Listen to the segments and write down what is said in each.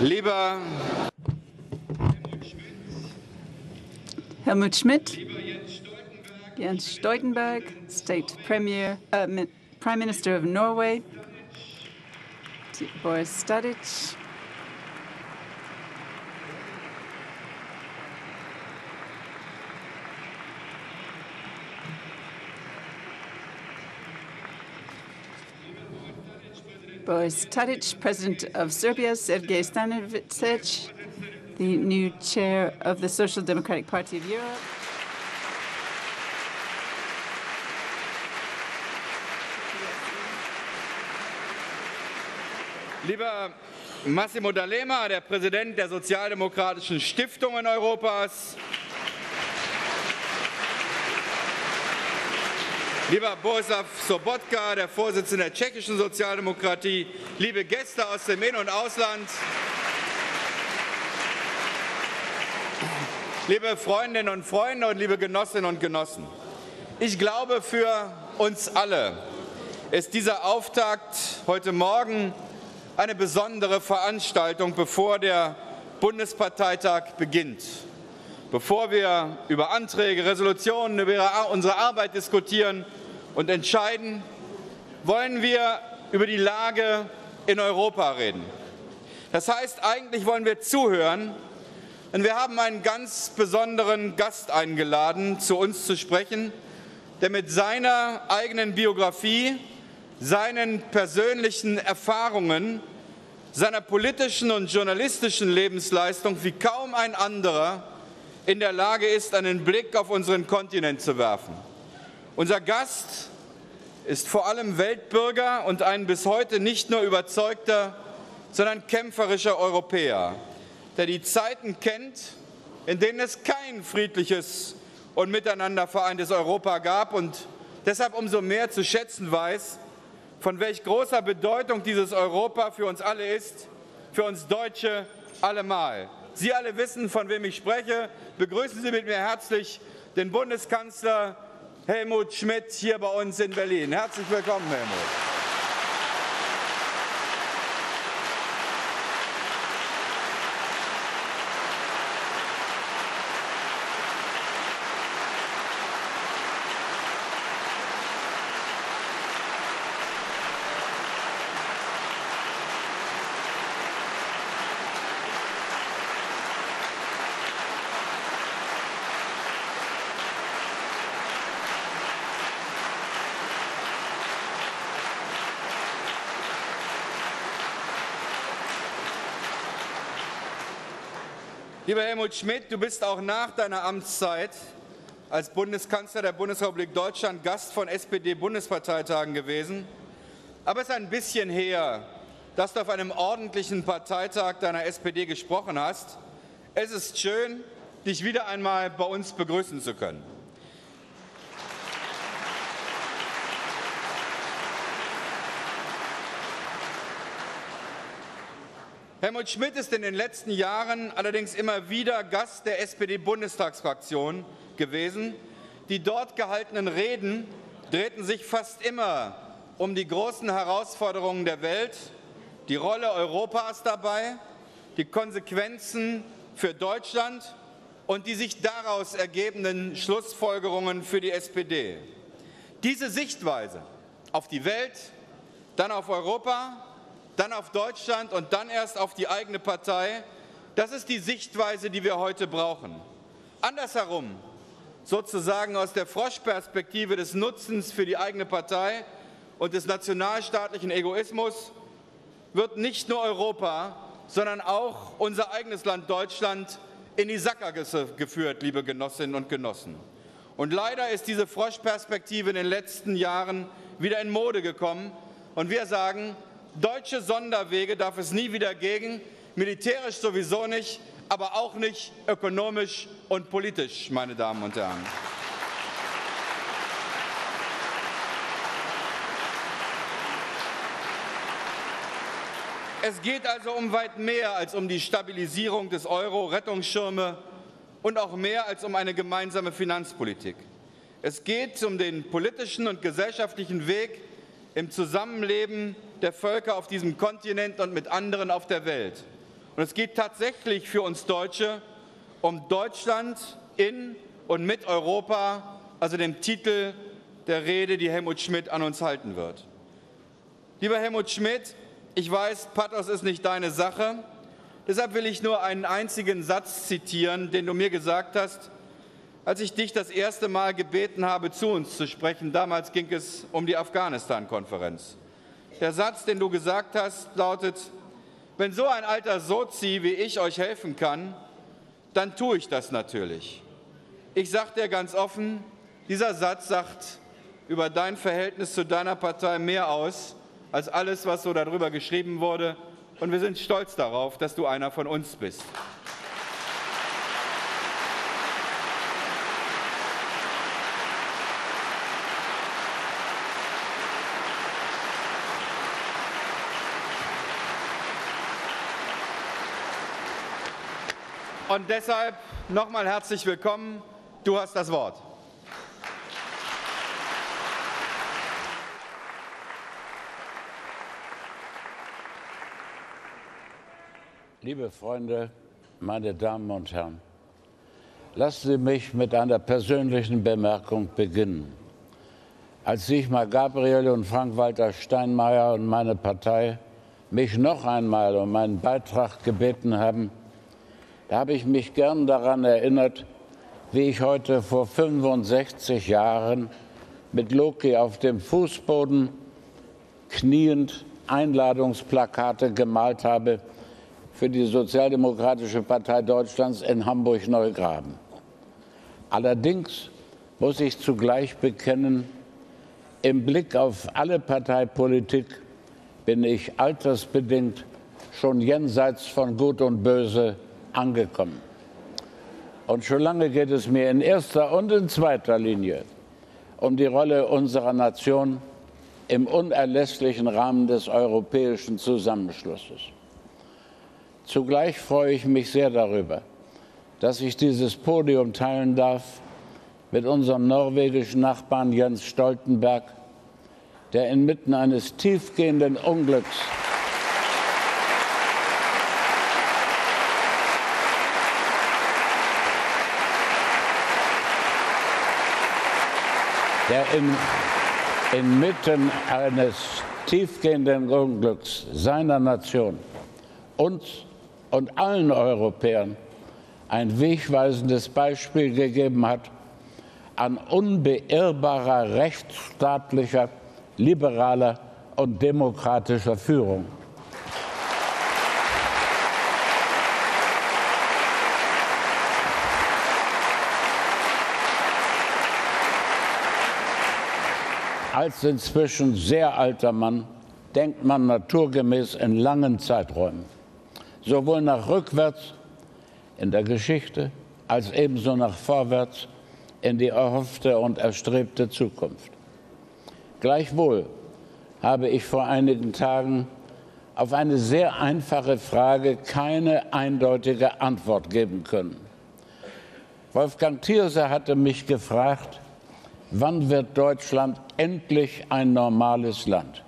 Lieber Helmut Schmidt, Jens Stoltenberg, State Premier, uh, Prime Minister of Norway, Boris Tadic, Boris Tadic, President of Serbia, Sergei Stanovic, the new chair of the Social Democratic Party of Europe. Lieber Massimo D'Alema, der Präsident der Sozialdemokratischen Stiftungen Europas, Lieber Borislav Sobotka, der Vorsitzende der tschechischen Sozialdemokratie, liebe Gäste aus dem In- und Ausland, liebe Freundinnen und Freunde und liebe Genossinnen und Genossen. Ich glaube, für uns alle ist dieser Auftakt heute Morgen eine besondere Veranstaltung, bevor der Bundesparteitag beginnt. Bevor wir über Anträge, Resolutionen, über unsere Arbeit diskutieren und entscheiden, wollen wir über die Lage in Europa reden. Das heißt, eigentlich wollen wir zuhören, denn wir haben einen ganz besonderen Gast eingeladen, zu uns zu sprechen, der mit seiner eigenen Biografie, seinen persönlichen Erfahrungen, seiner politischen und journalistischen Lebensleistung wie kaum ein anderer in der Lage ist, einen Blick auf unseren Kontinent zu werfen. Unser Gast ist vor allem Weltbürger und ein bis heute nicht nur überzeugter, sondern kämpferischer Europäer, der die Zeiten kennt, in denen es kein friedliches und miteinander vereintes Europa gab und deshalb umso mehr zu schätzen weiß, von welch großer Bedeutung dieses Europa für uns alle ist, für uns Deutsche allemal. Sie alle wissen, von wem ich spreche. Begrüßen Sie mit mir herzlich den Bundeskanzler Helmut Schmidt hier bei uns in Berlin. Herzlich willkommen, Helmut. Lieber Helmut Schmidt, du bist auch nach deiner Amtszeit als Bundeskanzler der Bundesrepublik Deutschland Gast von SPD-Bundesparteitagen gewesen. Aber es ist ein bisschen her, dass du auf einem ordentlichen Parteitag deiner SPD gesprochen hast. Es ist schön, dich wieder einmal bei uns begrüßen zu können. Helmut Schmidt ist in den letzten Jahren allerdings immer wieder Gast der SPD-Bundestagsfraktion gewesen. Die dort gehaltenen Reden drehten sich fast immer um die großen Herausforderungen der Welt, die Rolle Europas dabei, die Konsequenzen für Deutschland und die sich daraus ergebenden Schlussfolgerungen für die SPD. Diese Sichtweise auf die Welt, dann auf Europa dann auf Deutschland und dann erst auf die eigene Partei. Das ist die Sichtweise, die wir heute brauchen. Andersherum, sozusagen aus der Froschperspektive des Nutzens für die eigene Partei und des nationalstaatlichen Egoismus, wird nicht nur Europa, sondern auch unser eigenes Land Deutschland in die Sackgasse geführt, liebe Genossinnen und Genossen. Und leider ist diese Froschperspektive in den letzten Jahren wieder in Mode gekommen. Und wir sagen, Deutsche Sonderwege darf es nie wieder geben, militärisch sowieso nicht, aber auch nicht ökonomisch und politisch, meine Damen und Herren. Es geht also um weit mehr als um die Stabilisierung des Euro, Rettungsschirme und auch mehr als um eine gemeinsame Finanzpolitik. Es geht um den politischen und gesellschaftlichen Weg im Zusammenleben der Völker auf diesem Kontinent und mit anderen auf der Welt. Und es geht tatsächlich für uns Deutsche um Deutschland in und mit Europa, also dem Titel der Rede, die Helmut Schmidt an uns halten wird. Lieber Helmut Schmidt, ich weiß, Pathos ist nicht deine Sache. Deshalb will ich nur einen einzigen Satz zitieren, den du mir gesagt hast, als ich dich das erste Mal gebeten habe, zu uns zu sprechen. Damals ging es um die Afghanistan-Konferenz. Der Satz, den du gesagt hast, lautet, wenn so ein alter Sozi wie ich euch helfen kann, dann tue ich das natürlich. Ich sage dir ganz offen, dieser Satz sagt über dein Verhältnis zu deiner Partei mehr aus als alles, was so darüber geschrieben wurde. Und wir sind stolz darauf, dass du einer von uns bist. Und deshalb nochmal herzlich willkommen. Du hast das Wort. Liebe Freunde, meine Damen und Herren, lassen Sie mich mit einer persönlichen Bemerkung beginnen. Als Sigmar Gabriel und Frank-Walter Steinmeier und meine Partei mich noch einmal um einen Beitrag gebeten haben, da habe ich mich gern daran erinnert, wie ich heute vor 65 Jahren mit Loki auf dem Fußboden kniend Einladungsplakate gemalt habe für die Sozialdemokratische Partei Deutschlands in Hamburg-Neugraben. Allerdings muss ich zugleich bekennen, im Blick auf alle Parteipolitik bin ich altersbedingt schon jenseits von Gut und Böse angekommen. Und schon lange geht es mir in erster und in zweiter Linie um die Rolle unserer Nation im unerlässlichen Rahmen des europäischen Zusammenschlusses. Zugleich freue ich mich sehr darüber, dass ich dieses Podium teilen darf mit unserem norwegischen Nachbarn Jens Stoltenberg, der inmitten eines tiefgehenden Unglücks der in, inmitten eines tiefgehenden Unglücks seiner Nation uns und allen Europäern ein wegweisendes Beispiel gegeben hat an unbeirrbarer rechtsstaatlicher, liberaler und demokratischer Führung. Als inzwischen sehr alter Mann denkt man naturgemäß in langen Zeiträumen, sowohl nach rückwärts in der Geschichte als ebenso nach vorwärts in die erhoffte und erstrebte Zukunft. Gleichwohl habe ich vor einigen Tagen auf eine sehr einfache Frage keine eindeutige Antwort geben können. Wolfgang Thierse hatte mich gefragt, wann wird Deutschland endlich ein normales Land?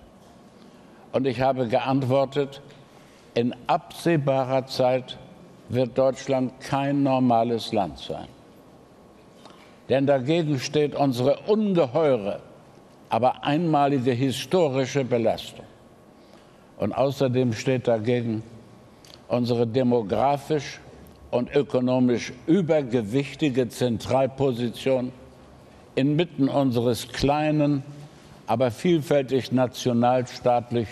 Und ich habe geantwortet, in absehbarer Zeit wird Deutschland kein normales Land sein. Denn dagegen steht unsere ungeheure, aber einmalige historische Belastung. Und außerdem steht dagegen unsere demografisch und ökonomisch übergewichtige Zentralposition inmitten unseres kleinen, aber vielfältig nationalstaatlich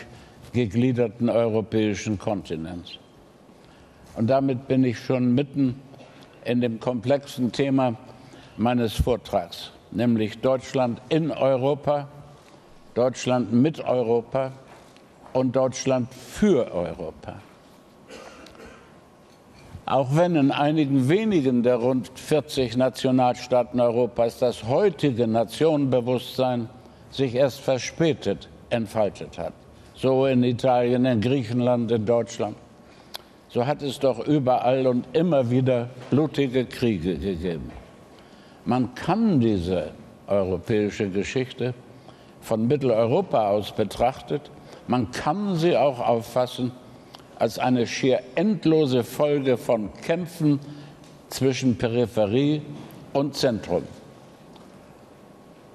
gegliederten europäischen Kontinents. Und damit bin ich schon mitten in dem komplexen Thema meines Vortrags, nämlich Deutschland in Europa, Deutschland mit Europa und Deutschland für Europa. Auch wenn in einigen wenigen der rund 40 Nationalstaaten Europas das heutige Nationenbewusstsein sich erst verspätet entfaltet hat, so in Italien, in Griechenland, in Deutschland, so hat es doch überall und immer wieder blutige Kriege gegeben. Man kann diese europäische Geschichte von Mitteleuropa aus betrachtet, man kann sie auch auffassen als eine schier endlose Folge von Kämpfen zwischen Peripherie und Zentrum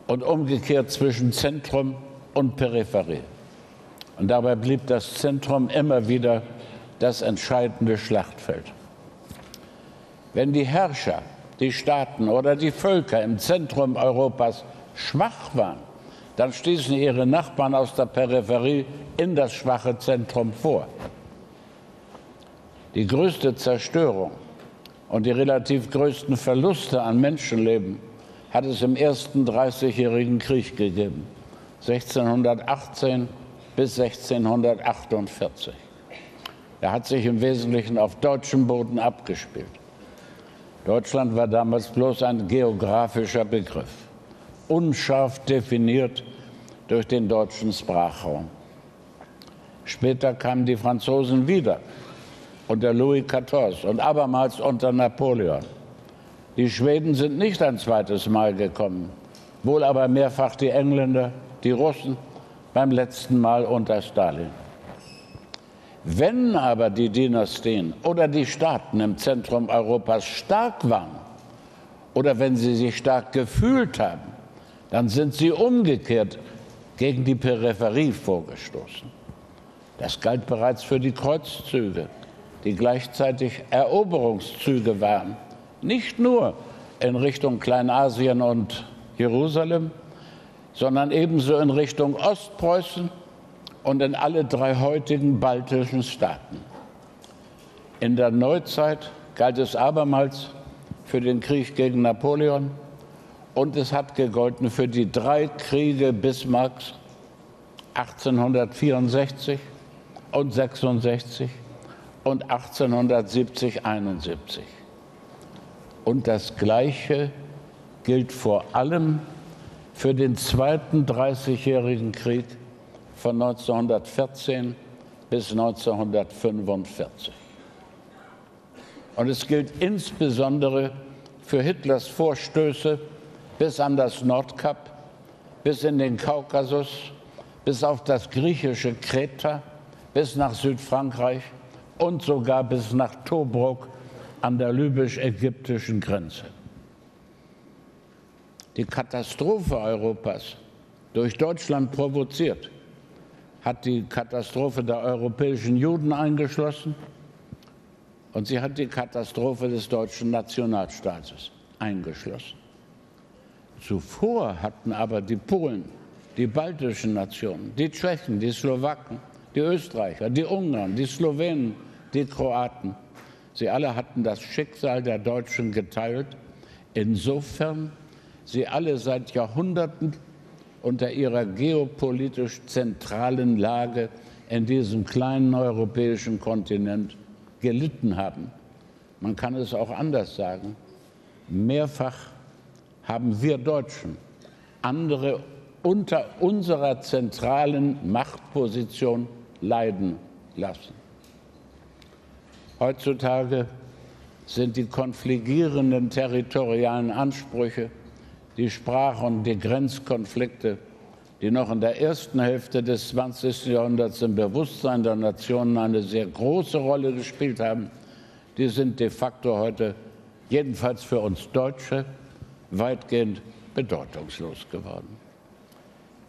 und umgekehrt zwischen Zentrum und Peripherie. Und dabei blieb das Zentrum immer wieder das entscheidende Schlachtfeld. Wenn die Herrscher, die Staaten oder die Völker im Zentrum Europas schwach waren, dann stießen ihre Nachbarn aus der Peripherie in das schwache Zentrum vor. Die größte Zerstörung und die relativ größten Verluste an Menschenleben hat es im ersten Dreißigjährigen Krieg gegeben, 1618 bis 1648. Er hat sich im Wesentlichen auf deutschem Boden abgespielt. Deutschland war damals bloß ein geografischer Begriff, unscharf definiert durch den deutschen Sprachraum. Später kamen die Franzosen wieder unter Louis XIV und abermals unter Napoleon. Die Schweden sind nicht ein zweites Mal gekommen, wohl aber mehrfach die Engländer, die Russen, beim letzten Mal unter Stalin. Wenn aber die Dynastien oder die Staaten im Zentrum Europas stark waren oder wenn sie sich stark gefühlt haben, dann sind sie umgekehrt gegen die Peripherie vorgestoßen. Das galt bereits für die Kreuzzüge, die gleichzeitig Eroberungszüge waren nicht nur in Richtung Kleinasien und Jerusalem, sondern ebenso in Richtung Ostpreußen und in alle drei heutigen baltischen Staaten. In der Neuzeit galt es abermals für den Krieg gegen Napoleon und es hat gegolten für die drei Kriege Bismarcks 1864 und 66 und 1870 71. Und das Gleiche gilt vor allem für den zweiten Dreißigjährigen Krieg von 1914 bis 1945. Und es gilt insbesondere für Hitlers Vorstöße bis an das Nordkap, bis in den Kaukasus, bis auf das griechische Kreta, bis nach Südfrankreich und sogar bis nach Tobruk an der libysch-ägyptischen Grenze. Die Katastrophe Europas durch Deutschland provoziert, hat die Katastrophe der europäischen Juden eingeschlossen und sie hat die Katastrophe des deutschen Nationalstaates eingeschlossen. Zuvor hatten aber die Polen, die baltischen Nationen, die Tschechen, die Slowaken, die Österreicher, die Ungarn, die Slowenen, die Kroaten Sie alle hatten das Schicksal der Deutschen geteilt, insofern sie alle seit Jahrhunderten unter ihrer geopolitisch zentralen Lage in diesem kleinen europäischen Kontinent gelitten haben. Man kann es auch anders sagen. Mehrfach haben wir Deutschen andere unter unserer zentralen Machtposition leiden lassen. Heutzutage sind die konfligierenden territorialen Ansprüche, die Sprach- und die Grenzkonflikte, die noch in der ersten Hälfte des 20. Jahrhunderts im Bewusstsein der Nationen eine sehr große Rolle gespielt haben, die sind de facto heute, jedenfalls für uns Deutsche, weitgehend bedeutungslos geworden.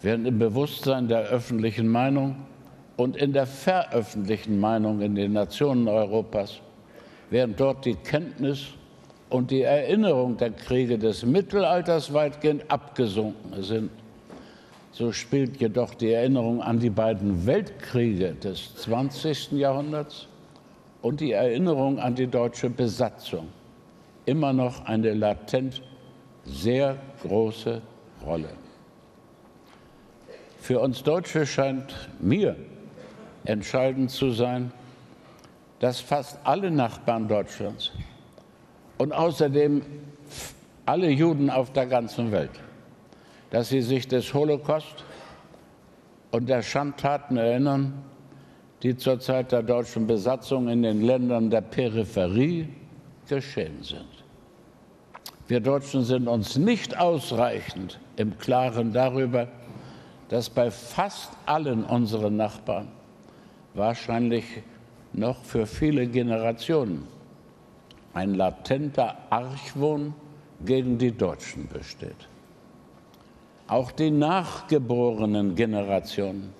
Während im Bewusstsein der öffentlichen Meinung und in der veröffentlichten Meinung in den Nationen Europas, während dort die Kenntnis und die Erinnerung der Kriege des Mittelalters weitgehend abgesunken sind, so spielt jedoch die Erinnerung an die beiden Weltkriege des 20. Jahrhunderts und die Erinnerung an die deutsche Besatzung immer noch eine latent sehr große Rolle. Für uns Deutsche scheint mir entscheidend zu sein, dass fast alle Nachbarn Deutschlands und außerdem alle Juden auf der ganzen Welt, dass sie sich des Holocaust und der Schandtaten erinnern, die zur Zeit der deutschen Besatzung in den Ländern der Peripherie geschehen sind. Wir Deutschen sind uns nicht ausreichend im Klaren darüber, dass bei fast allen unseren Nachbarn wahrscheinlich noch für viele Generationen ein latenter Archwohn gegen die Deutschen besteht. Auch die nachgeborenen Generationen,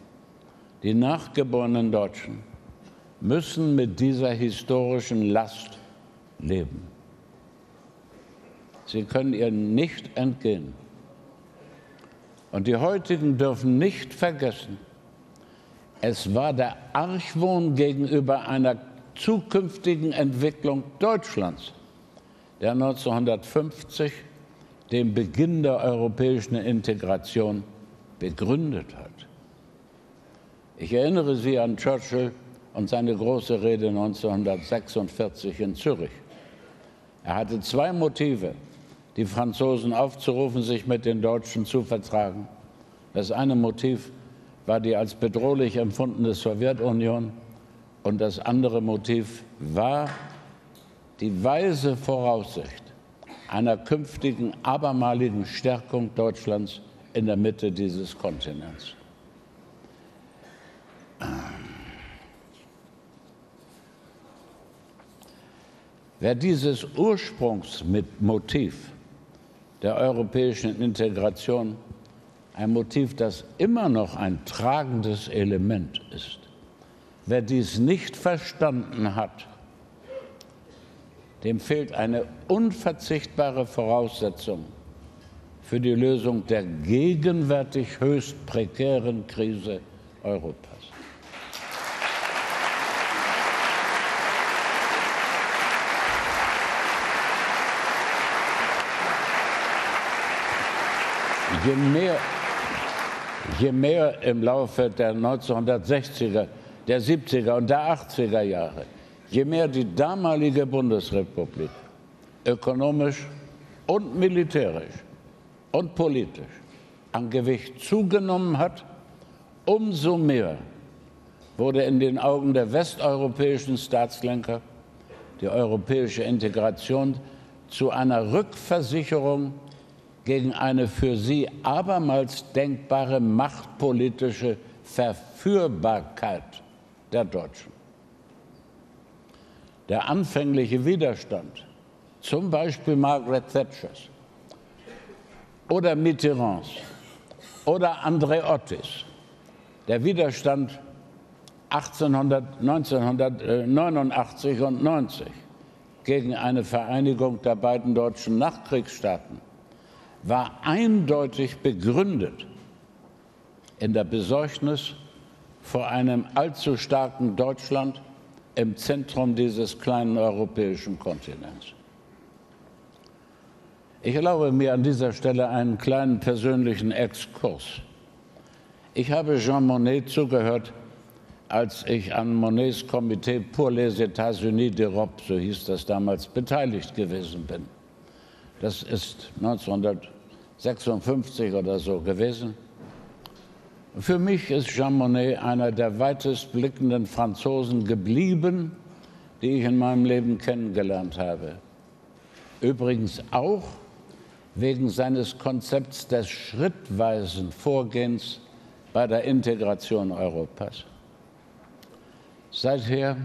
die nachgeborenen Deutschen, müssen mit dieser historischen Last leben. Sie können ihr nicht entgehen. Und die heutigen dürfen nicht vergessen, es war der Archwohn gegenüber einer zukünftigen Entwicklung Deutschlands, der 1950 den Beginn der europäischen Integration begründet hat. Ich erinnere Sie an Churchill und seine große Rede 1946 in Zürich. Er hatte zwei Motive, die Franzosen aufzurufen, sich mit den Deutschen zu vertragen. Das eine Motiv war die als bedrohlich empfundene Sowjetunion und das andere Motiv war die weise Voraussicht einer künftigen abermaligen Stärkung Deutschlands in der Mitte dieses Kontinents. Wer dieses Ursprungsmotiv der europäischen Integration, ein Motiv, das immer noch ein tragendes Element ist, wer dies nicht verstanden hat, dem fehlt eine unverzichtbare Voraussetzung für die Lösung der gegenwärtig höchst prekären Krise Europas. Je mehr, je mehr im Laufe der 1960er, der 70er und der 80er Jahre Je mehr die damalige Bundesrepublik ökonomisch und militärisch und politisch an Gewicht zugenommen hat, umso mehr wurde in den Augen der westeuropäischen Staatslenker die europäische Integration zu einer Rückversicherung gegen eine für sie abermals denkbare machtpolitische Verführbarkeit der Deutschen. Der anfängliche Widerstand, zum Beispiel Margaret Thatchers oder Mitterrands oder Andreottis, der Widerstand 1800, 1989 und 90 gegen eine Vereinigung der beiden deutschen Nachkriegsstaaten war eindeutig begründet in der Besorgnis vor einem allzu starken Deutschland im Zentrum dieses kleinen europäischen Kontinents. Ich erlaube mir an dieser Stelle einen kleinen persönlichen Exkurs. Ich habe Jean Monnet zugehört, als ich an Monnets Komitee pour les États-Unis d'Europe, so hieß das damals, beteiligt gewesen bin. Das ist 1956 oder so gewesen. Für mich ist Jean Monnet einer der weitest blickenden Franzosen geblieben, die ich in meinem Leben kennengelernt habe. Übrigens auch wegen seines Konzepts des schrittweisen Vorgehens bei der Integration Europas. Seither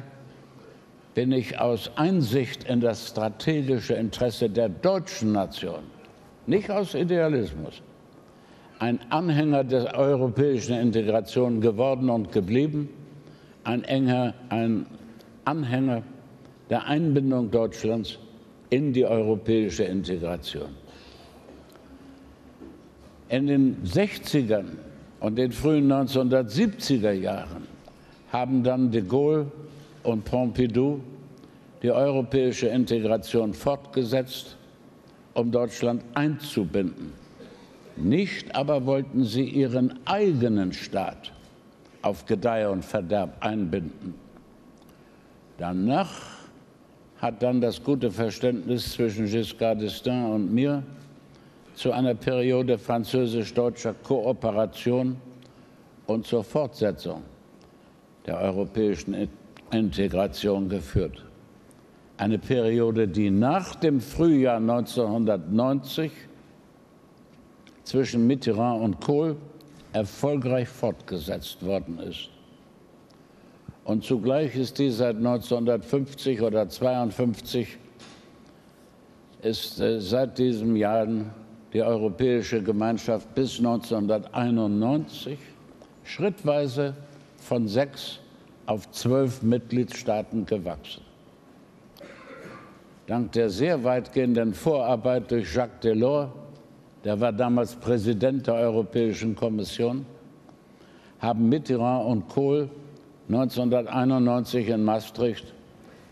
bin ich aus Einsicht in das strategische Interesse der deutschen Nation, nicht aus Idealismus, ein Anhänger der europäischen Integration geworden und geblieben, ein, enger, ein Anhänger der Einbindung Deutschlands in die europäische Integration. In den 60ern und den frühen 1970er Jahren haben dann de Gaulle und Pompidou die europäische Integration fortgesetzt, um Deutschland einzubinden nicht aber wollten sie ihren eigenen Staat auf Gedeih und Verderb einbinden. Danach hat dann das gute Verständnis zwischen Giscard d'Estaing und mir zu einer Periode französisch-deutscher Kooperation und zur Fortsetzung der europäischen Integration geführt. Eine Periode, die nach dem Frühjahr 1990 zwischen Mitterrand und Kohl erfolgreich fortgesetzt worden ist. Und zugleich ist die seit 1950 oder 52 ist äh, seit diesem Jahr die Europäische Gemeinschaft bis 1991 schrittweise von sechs auf zwölf Mitgliedstaaten gewachsen. Dank der sehr weitgehenden Vorarbeit durch Jacques Delors, der war damals Präsident der Europäischen Kommission, haben Mitterrand und Kohl 1991 in Maastricht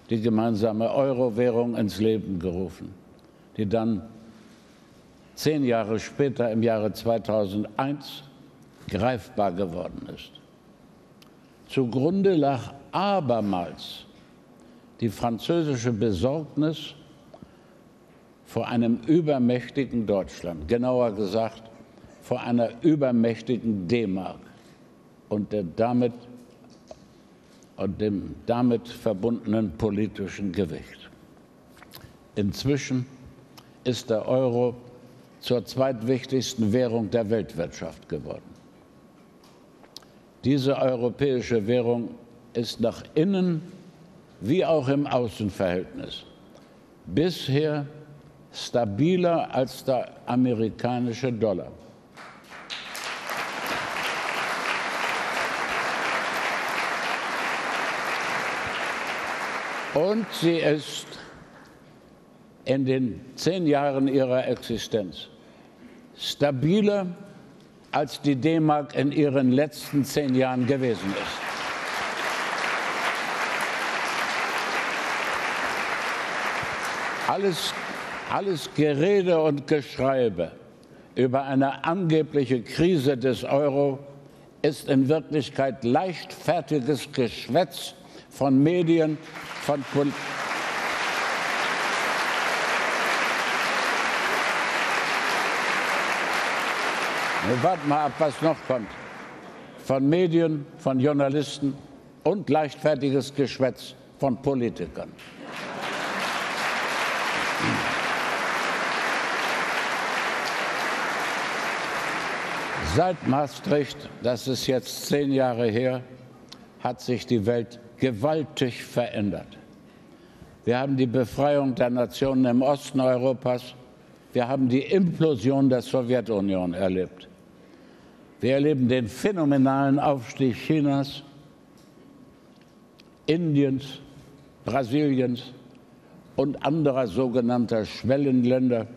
die gemeinsame Euro-Währung ins Leben gerufen, die dann zehn Jahre später, im Jahre 2001, greifbar geworden ist. Zugrunde lag abermals die französische Besorgnis vor einem übermächtigen Deutschland, genauer gesagt vor einer übermächtigen D-Mark und, und dem damit verbundenen politischen Gewicht. Inzwischen ist der Euro zur zweitwichtigsten Währung der Weltwirtschaft geworden. Diese europäische Währung ist nach innen wie auch im Außenverhältnis bisher stabiler als der amerikanische Dollar. Und sie ist in den zehn Jahren ihrer Existenz stabiler als die D-Mark in ihren letzten zehn Jahren gewesen ist. Alles, alles Gerede und Geschreibe über eine angebliche Krise des Euro ist in Wirklichkeit leichtfertiges Geschwätz von Medien, von Politikern. Wir warten mal ab, was noch kommt. Von Medien, von Journalisten und leichtfertiges Geschwätz von Politikern. Seit Maastricht, das ist jetzt zehn Jahre her, hat sich die Welt gewaltig verändert. Wir haben die Befreiung der Nationen im Osten Europas, wir haben die Implosion der Sowjetunion erlebt. Wir erleben den phänomenalen Aufstieg Chinas, Indiens, Brasiliens und anderer sogenannter Schwellenländer.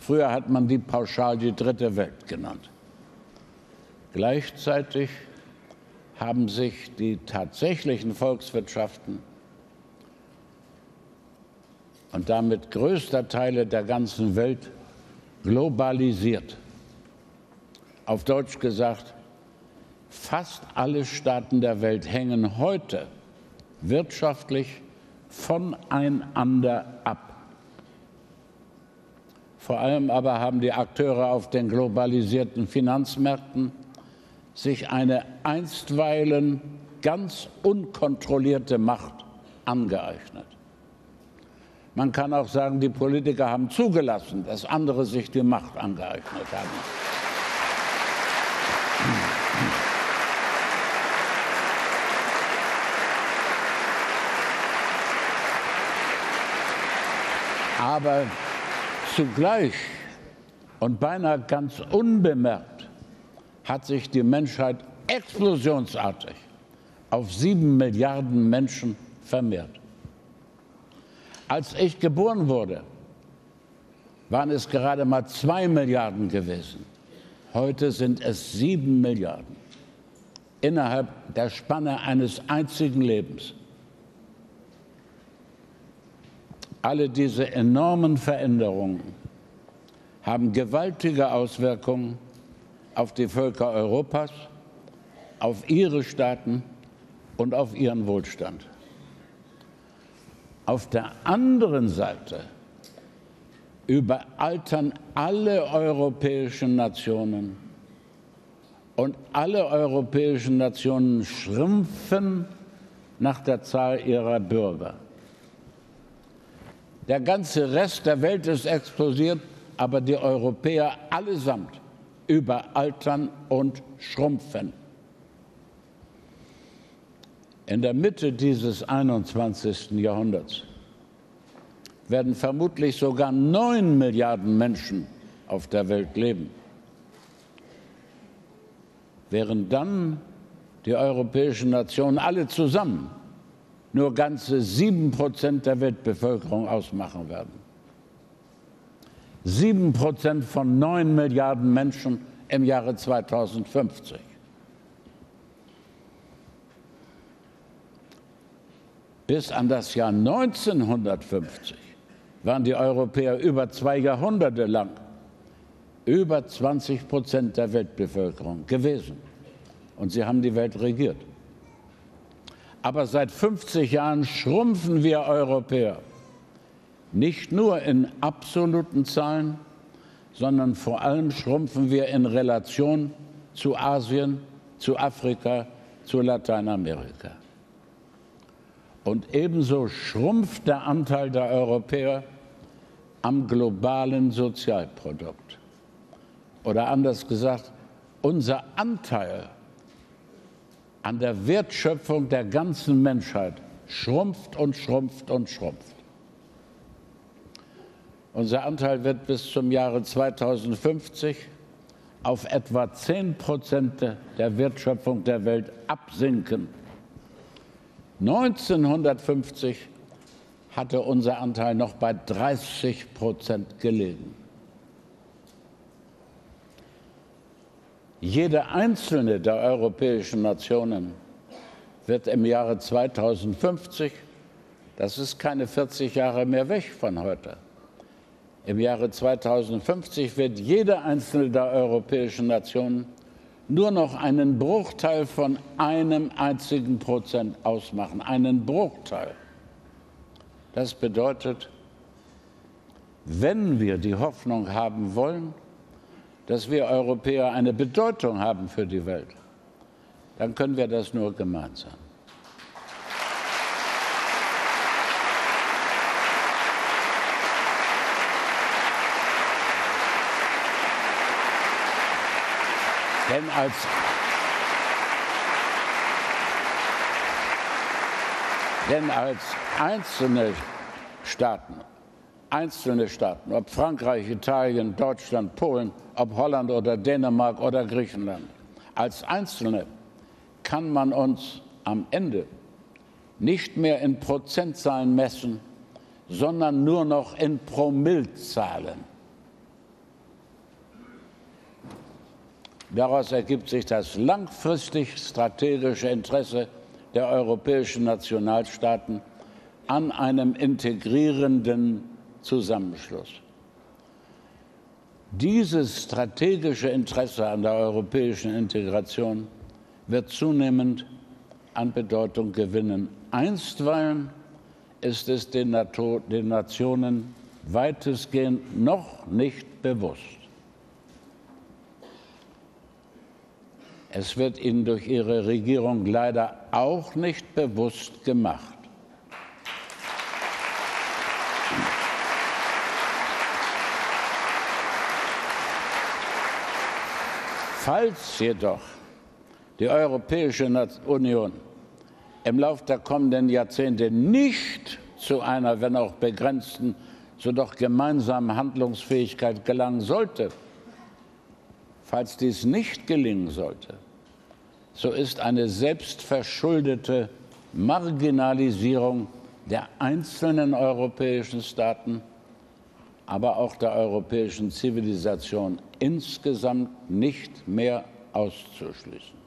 Früher hat man die pauschal die dritte Welt genannt. Gleichzeitig haben sich die tatsächlichen Volkswirtschaften und damit größter Teile der ganzen Welt globalisiert auf Deutsch gesagt, fast alle Staaten der Welt hängen heute wirtschaftlich voneinander ab. Vor allem aber haben die Akteure auf den globalisierten Finanzmärkten sich eine einstweilen ganz unkontrollierte Macht angeeignet. Man kann auch sagen, die Politiker haben zugelassen, dass andere sich die Macht angeeignet haben. Aber zugleich und beinahe ganz unbemerkt hat sich die Menschheit explosionsartig auf sieben Milliarden Menschen vermehrt. Als ich geboren wurde, waren es gerade mal zwei Milliarden gewesen. Heute sind es sieben Milliarden innerhalb der Spanne eines einzigen Lebens. Alle diese enormen Veränderungen haben gewaltige Auswirkungen auf die Völker Europas, auf ihre Staaten und auf ihren Wohlstand. Auf der anderen Seite überaltern alle europäischen Nationen und alle europäischen Nationen schrumpfen nach der Zahl ihrer Bürger. Der ganze Rest der Welt ist explodiert, aber die Europäer allesamt überaltern und schrumpfen. In der Mitte dieses 21. Jahrhunderts werden vermutlich sogar neun Milliarden Menschen auf der Welt leben. Während dann die europäischen Nationen alle zusammen nur ganze sieben Prozent der Weltbevölkerung ausmachen werden. Sieben Prozent von neun Milliarden Menschen im Jahre 2050. Bis an das Jahr 1950 waren die Europäer über zwei Jahrhunderte lang über 20 Prozent der Weltbevölkerung gewesen. Und sie haben die Welt regiert. Aber seit 50 Jahren schrumpfen wir Europäer nicht nur in absoluten Zahlen, sondern vor allem schrumpfen wir in Relation zu Asien, zu Afrika, zu Lateinamerika. Und ebenso schrumpft der Anteil der Europäer am globalen Sozialprodukt. Oder anders gesagt, unser Anteil an der Wertschöpfung der ganzen Menschheit schrumpft und schrumpft und schrumpft. Unser Anteil wird bis zum Jahre 2050 auf etwa 10 Prozent der Wertschöpfung der Welt absinken. 1950 hatte unser Anteil noch bei 30 Prozent gelegen. Jede einzelne der europäischen Nationen wird im Jahre 2050, das ist keine 40 Jahre mehr weg von heute, im Jahre 2050 wird jede einzelne der europäischen Nationen nur noch einen Bruchteil von einem einzigen Prozent ausmachen, einen Bruchteil. Das bedeutet, wenn wir die Hoffnung haben wollen, dass wir Europäer eine Bedeutung haben für die Welt, dann können wir das nur gemeinsam. Denn als, denn als einzelne Staaten einzelne Staaten, ob Frankreich, Italien, Deutschland, Polen, ob Holland oder Dänemark oder Griechenland, als Einzelne kann man uns am Ende nicht mehr in Prozentzahlen messen, sondern nur noch in Promillzahlen. Daraus ergibt sich das langfristig strategische Interesse der europäischen Nationalstaaten an einem integrierenden Zusammenschluss. Dieses strategische Interesse an der europäischen Integration wird zunehmend an Bedeutung gewinnen. Einstweilen ist es den, NATO, den Nationen weitestgehend noch nicht bewusst. Es wird ihnen durch ihre Regierung leider auch nicht bewusst gemacht. Falls jedoch die Europäische Union im Laufe der kommenden Jahrzehnte nicht zu einer, wenn auch begrenzten, so doch gemeinsamen Handlungsfähigkeit gelangen sollte, falls dies nicht gelingen sollte, so ist eine selbstverschuldete Marginalisierung der einzelnen europäischen Staaten aber auch der europäischen Zivilisation insgesamt nicht mehr auszuschließen.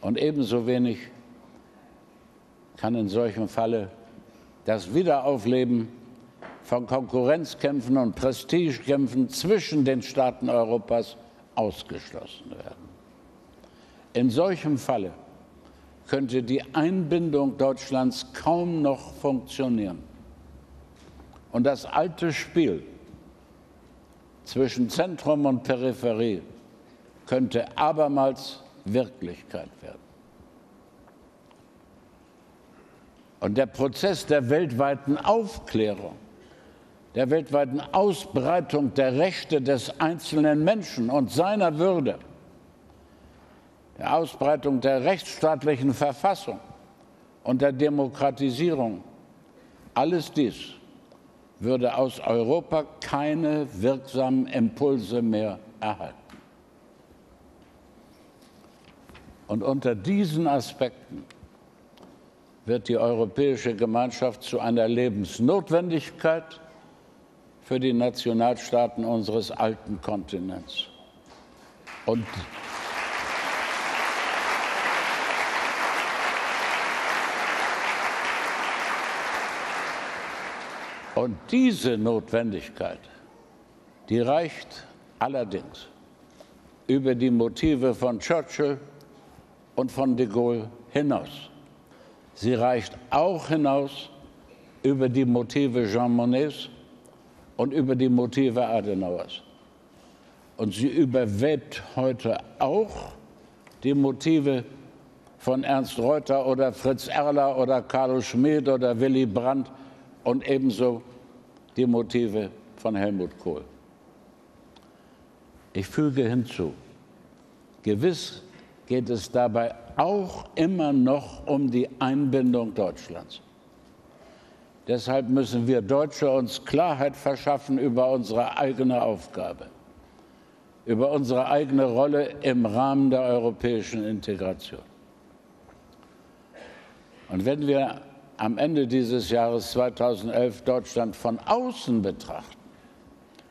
Und ebenso wenig kann in solchem Falle das Wiederaufleben von Konkurrenzkämpfen und Prestigekämpfen zwischen den Staaten Europas ausgeschlossen werden. In solchem Falle könnte die Einbindung Deutschlands kaum noch funktionieren. Und das alte Spiel zwischen Zentrum und Peripherie könnte abermals Wirklichkeit werden. Und der Prozess der weltweiten Aufklärung, der weltweiten Ausbreitung der Rechte des einzelnen Menschen und seiner Würde der Ausbreitung der rechtsstaatlichen Verfassung und der Demokratisierung. Alles dies würde aus Europa keine wirksamen Impulse mehr erhalten. Und unter diesen Aspekten wird die europäische Gemeinschaft zu einer Lebensnotwendigkeit für die Nationalstaaten unseres alten Kontinents. Und Und diese Notwendigkeit, die reicht allerdings über die Motive von Churchill und von de Gaulle hinaus. Sie reicht auch hinaus über die Motive Jean Monnets und über die Motive Adenauers. Und sie überwebt heute auch die Motive von Ernst Reuter oder Fritz Erler oder Carlo Schmid oder Willy Brandt und ebenso die Motive von Helmut Kohl. Ich füge hinzu, gewiss geht es dabei auch immer noch um die Einbindung Deutschlands. Deshalb müssen wir Deutsche uns Klarheit verschaffen über unsere eigene Aufgabe, über unsere eigene Rolle im Rahmen der europäischen Integration. Und wenn wir am Ende dieses Jahres 2011 Deutschland von außen betrachten,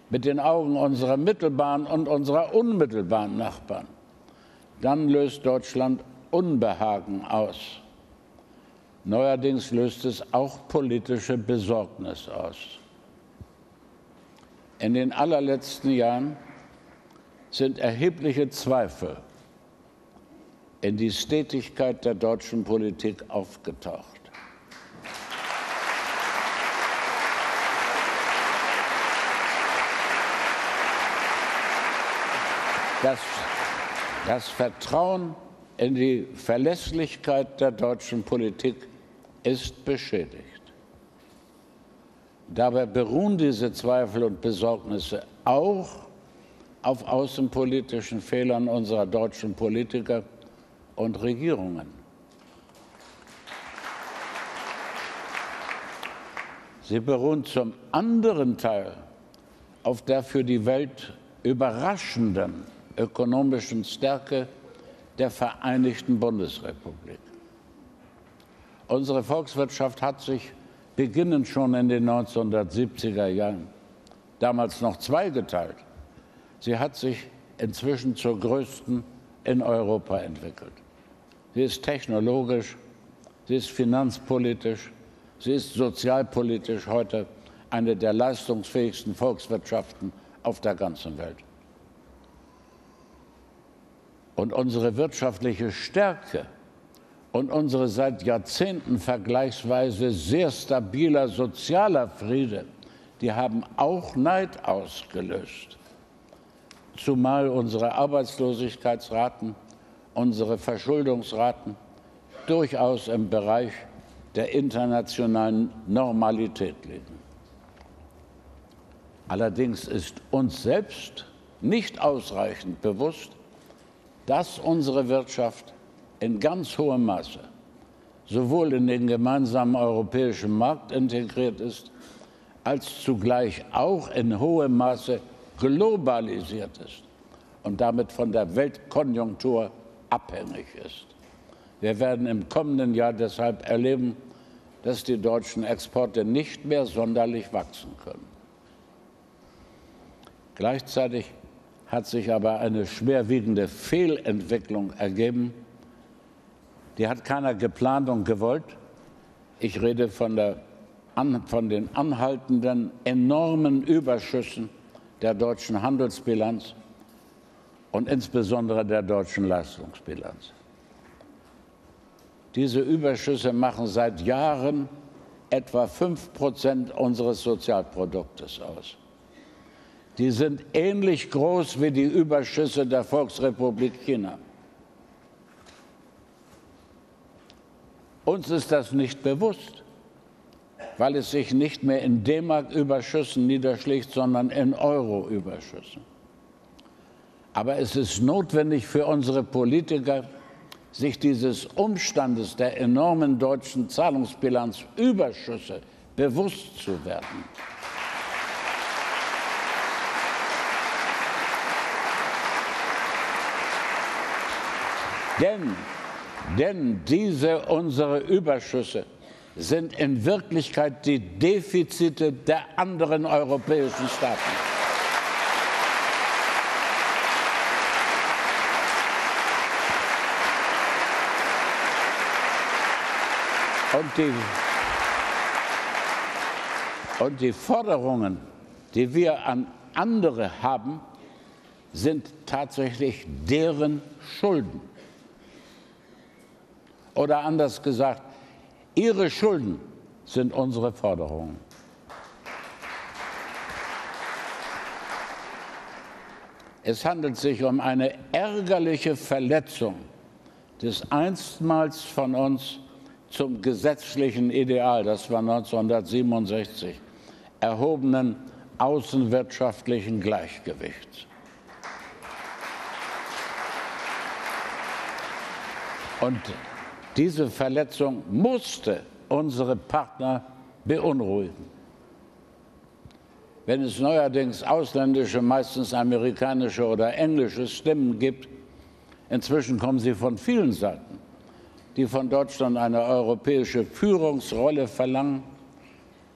mit den Augen unserer mittelbaren und unserer unmittelbaren Nachbarn, dann löst Deutschland Unbehagen aus. Neuerdings löst es auch politische Besorgnis aus. In den allerletzten Jahren sind erhebliche Zweifel in die Stetigkeit der deutschen Politik aufgetaucht. Das, das Vertrauen in die Verlässlichkeit der deutschen Politik ist beschädigt. Dabei beruhen diese Zweifel und Besorgnisse auch auf außenpolitischen Fehlern unserer deutschen Politiker und Regierungen. Sie beruhen zum anderen Teil auf der für die Welt überraschenden ökonomischen Stärke der Vereinigten Bundesrepublik. Unsere Volkswirtschaft hat sich beginnend schon in den 1970er Jahren, damals noch zweigeteilt, sie hat sich inzwischen zur größten in Europa entwickelt. Sie ist technologisch, sie ist finanzpolitisch, sie ist sozialpolitisch heute eine der leistungsfähigsten Volkswirtschaften auf der ganzen Welt. Und unsere wirtschaftliche Stärke und unsere seit Jahrzehnten vergleichsweise sehr stabiler sozialer Friede, die haben auch Neid ausgelöst. Zumal unsere Arbeitslosigkeitsraten, unsere Verschuldungsraten durchaus im Bereich der internationalen Normalität liegen. Allerdings ist uns selbst nicht ausreichend bewusst, dass unsere Wirtschaft in ganz hohem Maße sowohl in den gemeinsamen europäischen Markt integriert ist, als zugleich auch in hohem Maße globalisiert ist und damit von der Weltkonjunktur abhängig ist. Wir werden im kommenden Jahr deshalb erleben, dass die deutschen Exporte nicht mehr sonderlich wachsen können. Gleichzeitig hat sich aber eine schwerwiegende Fehlentwicklung ergeben. Die hat keiner geplant und gewollt. Ich rede von, der, von den anhaltenden enormen Überschüssen der deutschen Handelsbilanz und insbesondere der deutschen Leistungsbilanz. Diese Überschüsse machen seit Jahren etwa 5 Prozent unseres Sozialproduktes aus die sind ähnlich groß wie die Überschüsse der Volksrepublik China. Uns ist das nicht bewusst, weil es sich nicht mehr in D-Mark-Überschüssen niederschlägt, sondern in Euro-Überschüssen. Aber es ist notwendig für unsere Politiker, sich dieses Umstandes der enormen deutschen Zahlungsbilanzüberschüsse bewusst zu werden. Denn, denn diese unsere Überschüsse sind in Wirklichkeit die Defizite der anderen europäischen Staaten. Und die, und die Forderungen, die wir an andere haben, sind tatsächlich deren Schulden. Oder anders gesagt, ihre Schulden sind unsere Forderungen. Es handelt sich um eine ärgerliche Verletzung des einstmals von uns zum gesetzlichen Ideal, das war 1967, erhobenen außenwirtschaftlichen Gleichgewichts. Und diese Verletzung musste unsere Partner beunruhigen. Wenn es neuerdings ausländische, meistens amerikanische oder englische Stimmen gibt, inzwischen kommen sie von vielen Seiten, die von Deutschland eine europäische Führungsrolle verlangen,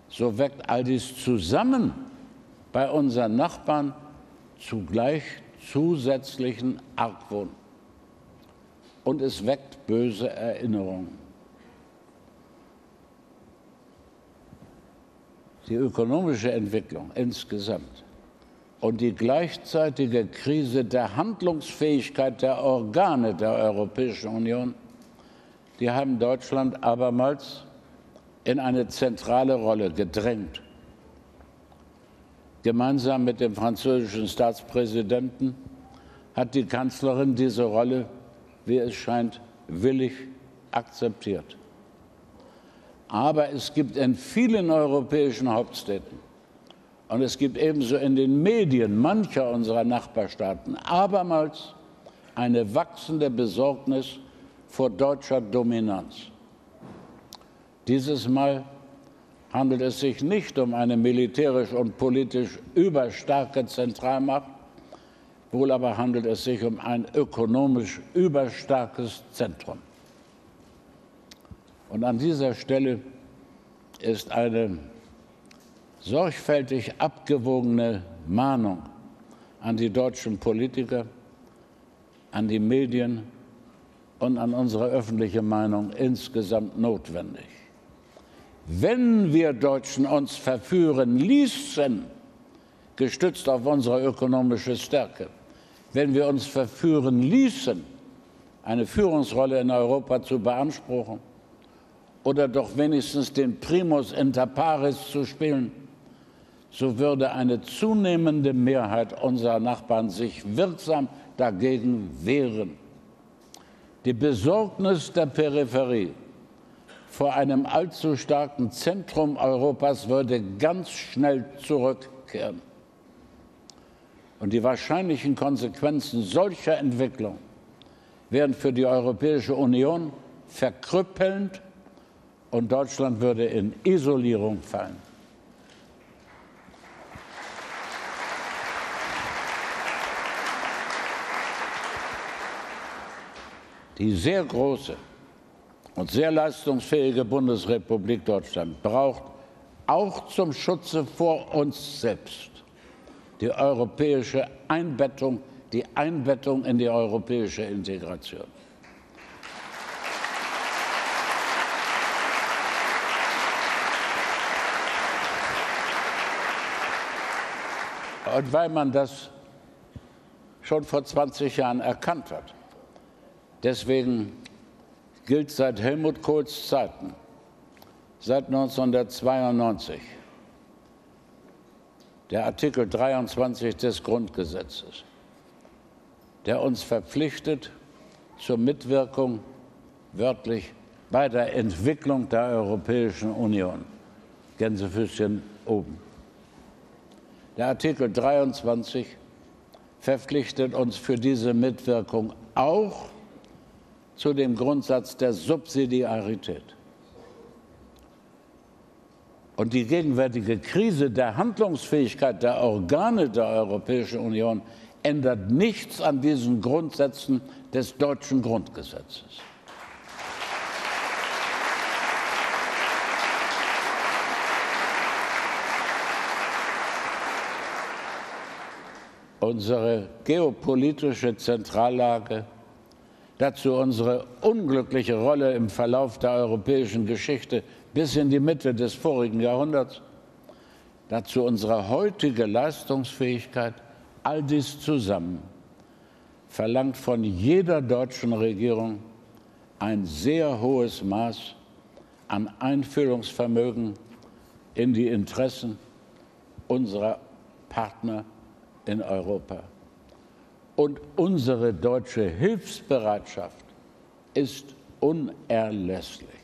so weckt all dies zusammen bei unseren Nachbarn zugleich zusätzlichen Argwohn. Und es weckt böse Erinnerungen. Die ökonomische Entwicklung insgesamt und die gleichzeitige Krise der Handlungsfähigkeit der Organe der Europäischen Union die haben Deutschland abermals in eine zentrale Rolle gedrängt. Gemeinsam mit dem französischen Staatspräsidenten hat die Kanzlerin diese Rolle, wie es scheint, willig akzeptiert. Aber es gibt in vielen europäischen Hauptstädten und es gibt ebenso in den Medien mancher unserer Nachbarstaaten abermals eine wachsende Besorgnis vor deutscher Dominanz. Dieses Mal handelt es sich nicht um eine militärisch und politisch überstarke Zentralmacht, wohl aber handelt es sich um ein ökonomisch überstarkes Zentrum. Und an dieser Stelle ist eine sorgfältig abgewogene Mahnung an die deutschen Politiker, an die Medien und an unsere öffentliche Meinung insgesamt notwendig. Wenn wir Deutschen uns verführen ließen, gestützt auf unsere ökonomische Stärke, wenn wir uns verführen ließen, eine Führungsrolle in Europa zu beanspruchen oder doch wenigstens den Primus inter pares zu spielen, so würde eine zunehmende Mehrheit unserer Nachbarn sich wirksam dagegen wehren. Die Besorgnis der Peripherie vor einem allzu starken Zentrum Europas würde ganz schnell zurückkehren. Und die wahrscheinlichen Konsequenzen solcher Entwicklung wären für die Europäische Union verkrüppelnd und Deutschland würde in Isolierung fallen. Die sehr große und sehr leistungsfähige Bundesrepublik Deutschland braucht auch zum Schutze vor uns selbst die europäische Einbettung, die Einbettung in die europäische Integration. Und weil man das schon vor 20 Jahren erkannt hat, Deswegen gilt seit Helmut Kohls Zeiten, seit 1992, der Artikel 23 des Grundgesetzes, der uns verpflichtet zur Mitwirkung wörtlich bei der Entwicklung der Europäischen Union. Gänsefüßchen oben. Der Artikel 23 verpflichtet uns für diese Mitwirkung auch zu dem Grundsatz der Subsidiarität. Und die gegenwärtige Krise der Handlungsfähigkeit der Organe der Europäischen Union ändert nichts an diesen Grundsätzen des deutschen Grundgesetzes. Unsere geopolitische Zentrallage, dazu unsere unglückliche Rolle im Verlauf der europäischen Geschichte bis in die Mitte des vorigen Jahrhunderts, dazu unsere heutige Leistungsfähigkeit, all dies zusammen verlangt von jeder deutschen Regierung ein sehr hohes Maß an Einfühlungsvermögen in die Interessen unserer Partner in Europa. Und unsere deutsche Hilfsbereitschaft ist unerlässlich.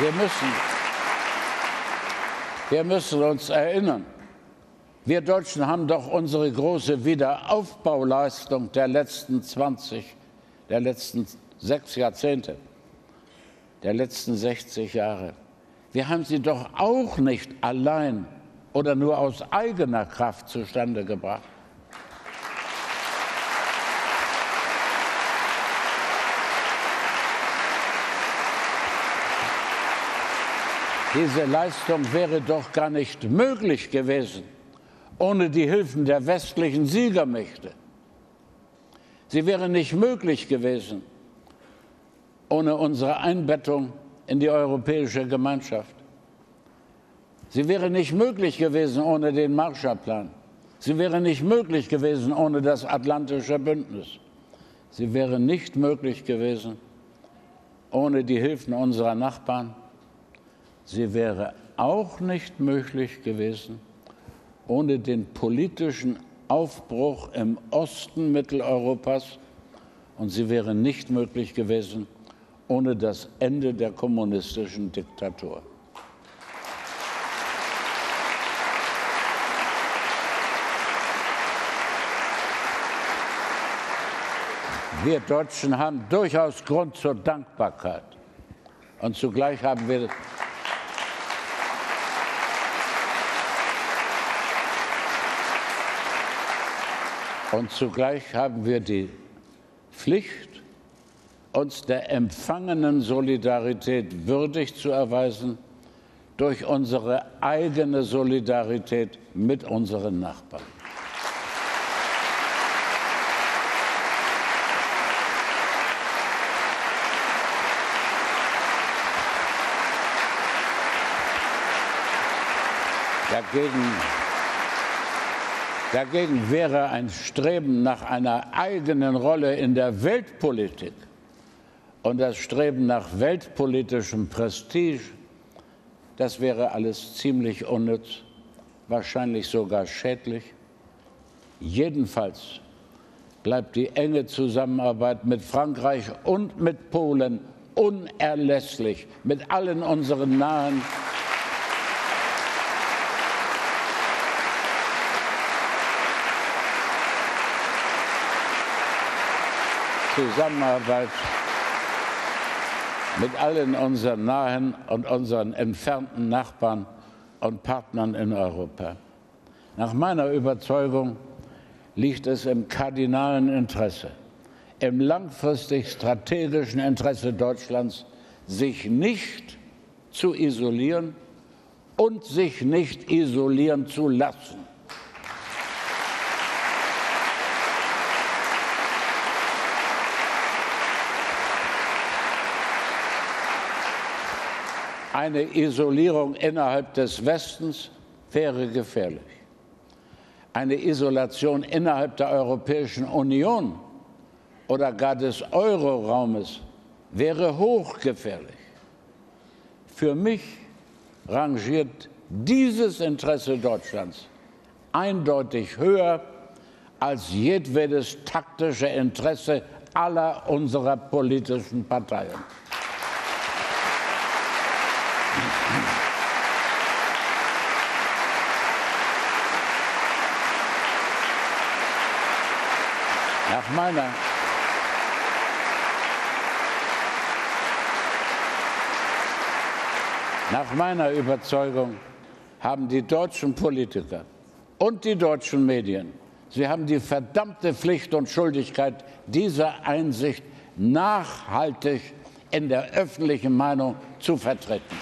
Wir müssen, wir müssen uns erinnern, wir Deutschen haben doch unsere große Wiederaufbauleistung der letzten 20, der letzten sechs Jahrzehnte, der letzten 60 Jahre. Wir haben sie doch auch nicht allein oder nur aus eigener Kraft zustande gebracht. Diese Leistung wäre doch gar nicht möglich gewesen ohne die Hilfen der westlichen Siegermächte. Sie wäre nicht möglich gewesen ohne unsere Einbettung in die europäische Gemeinschaft. Sie wäre nicht möglich gewesen ohne den Marshallplan. Sie wäre nicht möglich gewesen ohne das Atlantische Bündnis. Sie wäre nicht möglich gewesen ohne die Hilfen unserer Nachbarn Sie wäre auch nicht möglich gewesen ohne den politischen Aufbruch im Osten Mitteleuropas und sie wäre nicht möglich gewesen ohne das Ende der kommunistischen Diktatur. Wir Deutschen haben durchaus Grund zur Dankbarkeit. Und zugleich haben wir Und zugleich haben wir die Pflicht, uns der empfangenen Solidarität würdig zu erweisen durch unsere eigene Solidarität mit unseren Nachbarn. Dagegen Dagegen wäre ein Streben nach einer eigenen Rolle in der Weltpolitik und das Streben nach weltpolitischem Prestige, das wäre alles ziemlich unnütz, wahrscheinlich sogar schädlich. Jedenfalls bleibt die enge Zusammenarbeit mit Frankreich und mit Polen unerlässlich, mit allen unseren nahen Zusammenarbeit mit allen unseren nahen und unseren entfernten Nachbarn und Partnern in Europa. Nach meiner Überzeugung liegt es im kardinalen Interesse, im langfristig strategischen Interesse Deutschlands, sich nicht zu isolieren und sich nicht isolieren zu lassen. Eine Isolierung innerhalb des Westens wäre gefährlich. Eine Isolation innerhalb der Europäischen Union oder gar des Euroraumes wäre hochgefährlich. Für mich rangiert dieses Interesse Deutschlands eindeutig höher als jedwedes taktische Interesse aller unserer politischen Parteien. Nach meiner, nach meiner Überzeugung haben die deutschen Politiker und die deutschen Medien, sie haben die verdammte Pflicht und Schuldigkeit, diese Einsicht nachhaltig in der öffentlichen Meinung zu vertreten.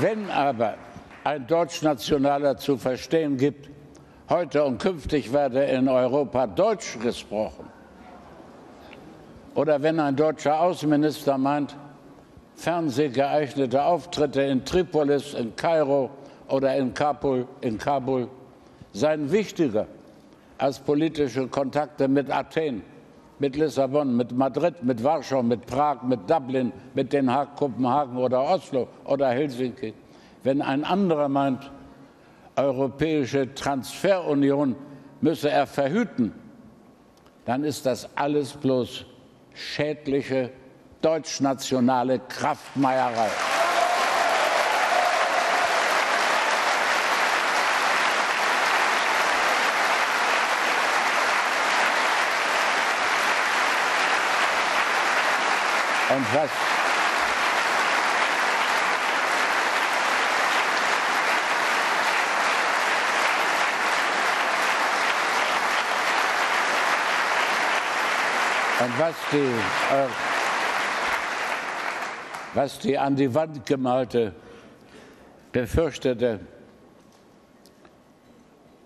Wenn aber ein Deutschnationaler zu verstehen gibt, heute und künftig werde in Europa Deutsch gesprochen, oder wenn ein deutscher Außenminister meint, fernsehgeeignete Auftritte in Tripolis, in Kairo oder in Kabul, in Kabul seien wichtiger als politische Kontakte mit Athen, mit Lissabon, mit Madrid, mit Warschau, mit Prag, mit Dublin, mit Den Haag, Kopenhagen oder Oslo oder Helsinki. Wenn ein anderer meint, europäische Transferunion müsse er verhüten, dann ist das alles bloß schädliche deutschnationale Kraftmeierei. Und was, Und was die, äh, was die an die Wand gemalte, befürchtete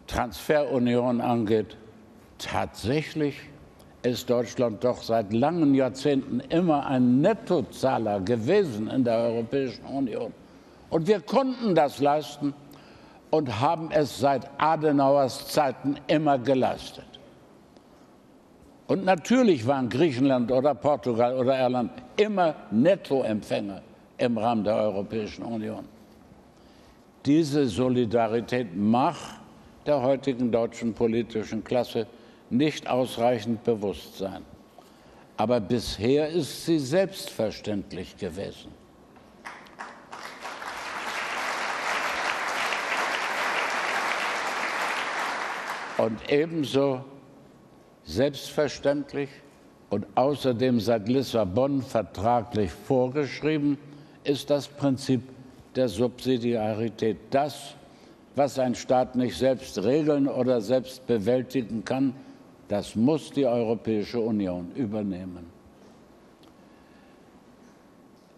Transferunion angeht, tatsächlich ist Deutschland doch seit langen Jahrzehnten immer ein Nettozahler gewesen in der Europäischen Union. Und wir konnten das leisten und haben es seit Adenauers Zeiten immer geleistet. Und natürlich waren Griechenland oder Portugal oder Irland immer Nettoempfänger im Rahmen der Europäischen Union. Diese Solidarität mag der heutigen deutschen politischen Klasse nicht ausreichend bewusst sein. Aber bisher ist sie selbstverständlich gewesen. Und ebenso selbstverständlich und außerdem seit Lissabon vertraglich vorgeschrieben ist das Prinzip der Subsidiarität. Das, was ein Staat nicht selbst regeln oder selbst bewältigen kann, das muss die Europäische Union übernehmen.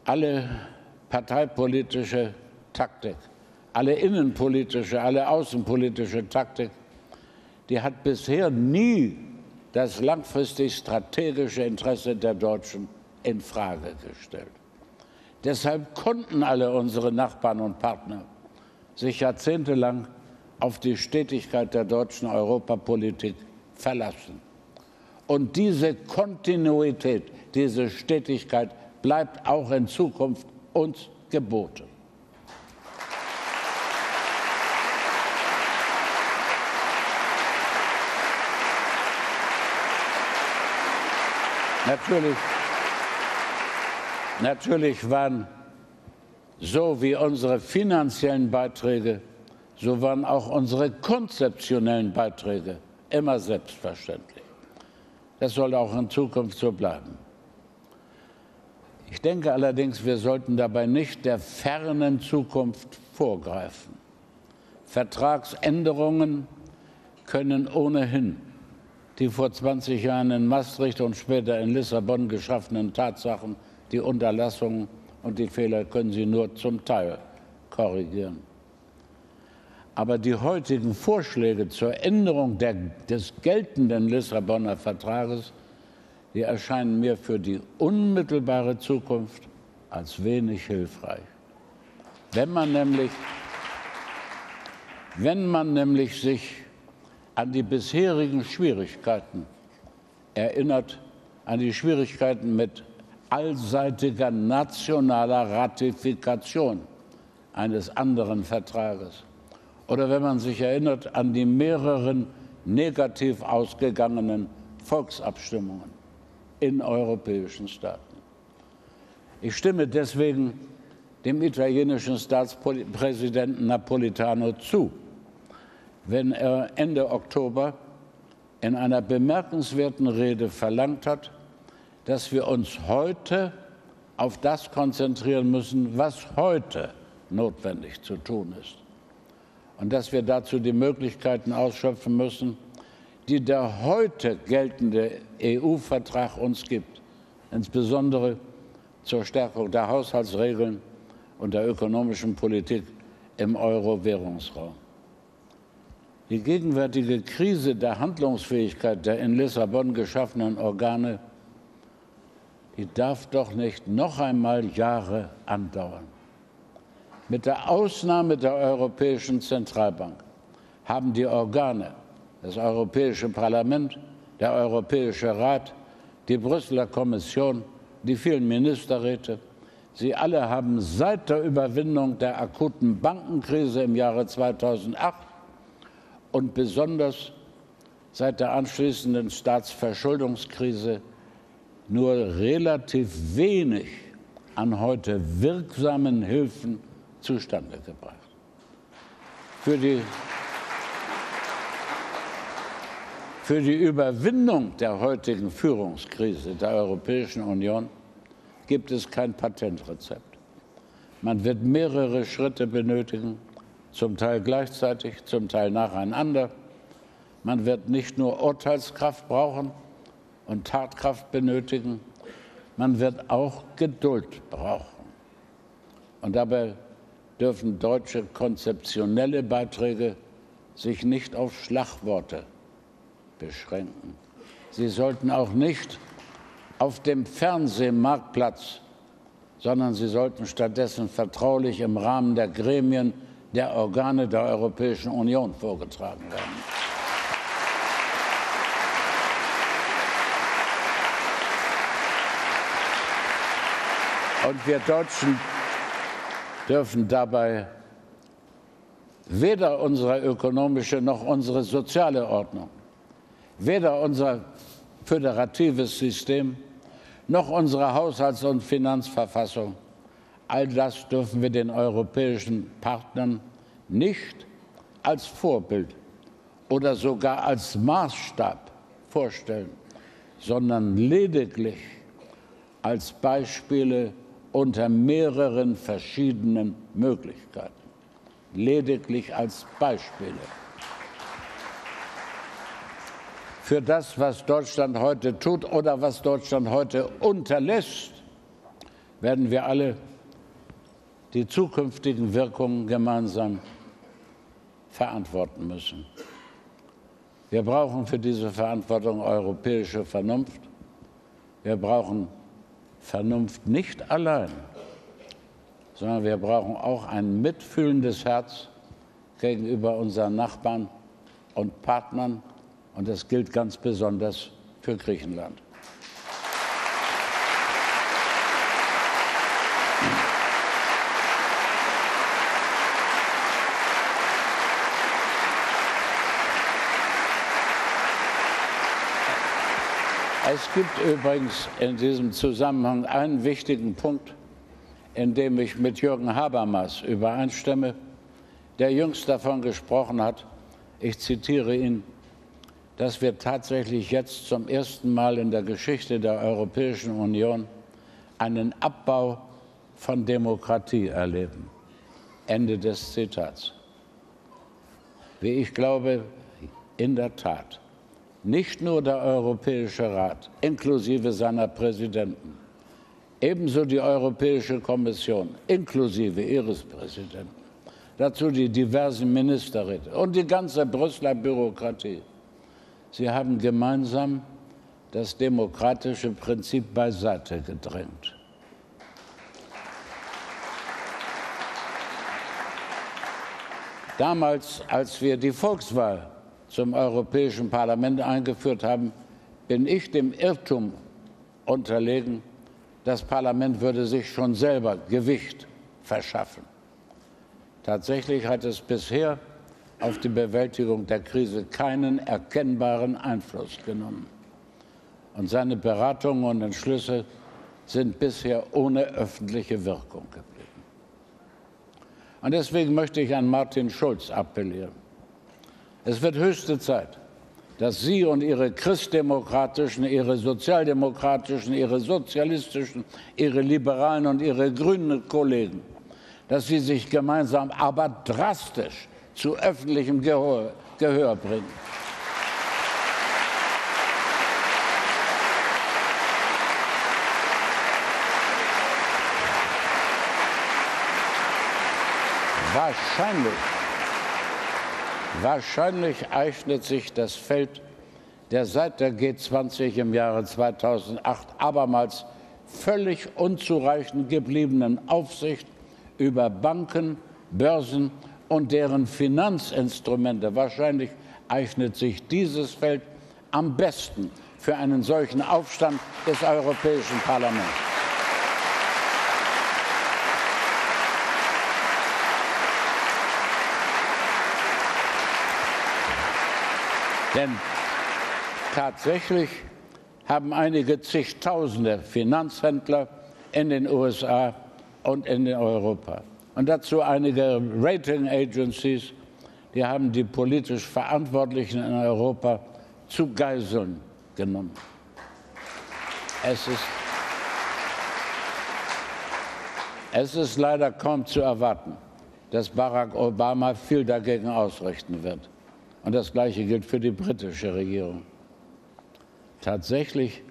Alle parteipolitische Taktik, alle innenpolitische, alle außenpolitische Taktik, die hat bisher nie das langfristig strategische Interesse der Deutschen in Frage gestellt. Deshalb konnten alle unsere Nachbarn und Partner sich jahrzehntelang auf die Stetigkeit der deutschen Europapolitik verlassen. Und diese Kontinuität, diese Stetigkeit bleibt auch in Zukunft uns geboten. Natürlich, natürlich waren so wie unsere finanziellen Beiträge, so waren auch unsere konzeptionellen Beiträge immer selbstverständlich. Das soll auch in Zukunft so bleiben. Ich denke allerdings, wir sollten dabei nicht der fernen Zukunft vorgreifen. Vertragsänderungen können ohnehin die vor 20 Jahren in Maastricht und später in Lissabon geschaffenen Tatsachen, die Unterlassungen und die Fehler können Sie nur zum Teil korrigieren. Aber die heutigen Vorschläge zur Änderung der, des geltenden Lissabonner Vertrages, die erscheinen mir für die unmittelbare Zukunft als wenig hilfreich. Wenn man nämlich, wenn man nämlich sich an die bisherigen Schwierigkeiten erinnert, an die Schwierigkeiten mit allseitiger nationaler Ratifikation eines anderen Vertrages. Oder wenn man sich erinnert an die mehreren negativ ausgegangenen Volksabstimmungen in europäischen Staaten. Ich stimme deswegen dem italienischen Staatspräsidenten Napolitano zu, wenn er Ende Oktober in einer bemerkenswerten Rede verlangt hat, dass wir uns heute auf das konzentrieren müssen, was heute notwendig zu tun ist. Und dass wir dazu die Möglichkeiten ausschöpfen müssen, die der heute geltende EU-Vertrag uns gibt, insbesondere zur Stärkung der Haushaltsregeln und der ökonomischen Politik im Euro-Währungsraum. Die gegenwärtige Krise der Handlungsfähigkeit der in Lissabon geschaffenen Organe, die darf doch nicht noch einmal Jahre andauern. Mit der Ausnahme der Europäischen Zentralbank haben die Organe, das Europäische Parlament, der Europäische Rat, die Brüsseler Kommission, die vielen Ministerräte, sie alle haben seit der Überwindung der akuten Bankenkrise im Jahre 2008 und besonders seit der anschließenden Staatsverschuldungskrise nur relativ wenig an heute wirksamen Hilfen zustande gebracht. Für die, für die Überwindung der heutigen Führungskrise der Europäischen Union gibt es kein Patentrezept. Man wird mehrere Schritte benötigen, zum Teil gleichzeitig, zum Teil nacheinander. Man wird nicht nur Urteilskraft brauchen und Tatkraft benötigen, man wird auch Geduld brauchen. Und dabei dürfen deutsche konzeptionelle Beiträge sich nicht auf Schlagworte beschränken. Sie sollten auch nicht auf dem Fernsehmarktplatz, sondern sie sollten stattdessen vertraulich im Rahmen der Gremien der Organe der Europäischen Union vorgetragen werden. Und wir Deutschen dürfen dabei weder unsere ökonomische noch unsere soziale Ordnung, weder unser föderatives System noch unsere Haushalts- und Finanzverfassung. All das dürfen wir den europäischen Partnern nicht als Vorbild oder sogar als Maßstab vorstellen, sondern lediglich als Beispiele unter mehreren verschiedenen Möglichkeiten. Lediglich als Beispiele. Für das, was Deutschland heute tut oder was Deutschland heute unterlässt, werden wir alle die zukünftigen Wirkungen gemeinsam verantworten müssen. Wir brauchen für diese Verantwortung europäische Vernunft. Wir brauchen Vernunft nicht allein, sondern wir brauchen auch ein mitfühlendes Herz gegenüber unseren Nachbarn und Partnern. Und das gilt ganz besonders für Griechenland. Es gibt übrigens in diesem Zusammenhang einen wichtigen Punkt, in dem ich mit Jürgen Habermas übereinstimme, der jüngst davon gesprochen hat, ich zitiere ihn, dass wir tatsächlich jetzt zum ersten Mal in der Geschichte der Europäischen Union einen Abbau von Demokratie erleben. Ende des Zitats. Wie ich glaube, in der Tat nicht nur der Europäische Rat, inklusive seiner Präsidenten, ebenso die Europäische Kommission, inklusive ihres Präsidenten, dazu die diversen Ministerräte und die ganze Brüsseler Bürokratie. Sie haben gemeinsam das demokratische Prinzip beiseite gedrängt. Damals, als wir die Volkswahl zum Europäischen Parlament eingeführt haben, bin ich dem Irrtum unterlegen, das Parlament würde sich schon selber Gewicht verschaffen. Tatsächlich hat es bisher auf die Bewältigung der Krise keinen erkennbaren Einfluss genommen. Und seine Beratungen und Entschlüsse sind bisher ohne öffentliche Wirkung geblieben. Und deswegen möchte ich an Martin Schulz appellieren. Es wird höchste Zeit, dass Sie und Ihre christdemokratischen, Ihre sozialdemokratischen, Ihre sozialistischen, Ihre liberalen und Ihre grünen Kollegen, dass Sie sich gemeinsam, aber drastisch zu öffentlichem Gehör, Gehör bringen. Wahrscheinlich, wahrscheinlich eignet sich das Feld der seit der G20 im Jahre 2008 abermals völlig unzureichend gebliebenen Aufsicht über Banken, Börsen und deren Finanzinstrumente. Wahrscheinlich eignet sich dieses Feld am besten für einen solchen Aufstand des Europäischen Parlaments. Denn tatsächlich haben einige zigtausende Finanzhändler in den USA und in Europa und dazu einige Rating Agencies, die haben die politisch Verantwortlichen in Europa zu Geiseln genommen. Es ist, es ist leider kaum zu erwarten, dass Barack Obama viel dagegen ausrichten wird. Und das Gleiche gilt für die britische Regierung. Tatsächlich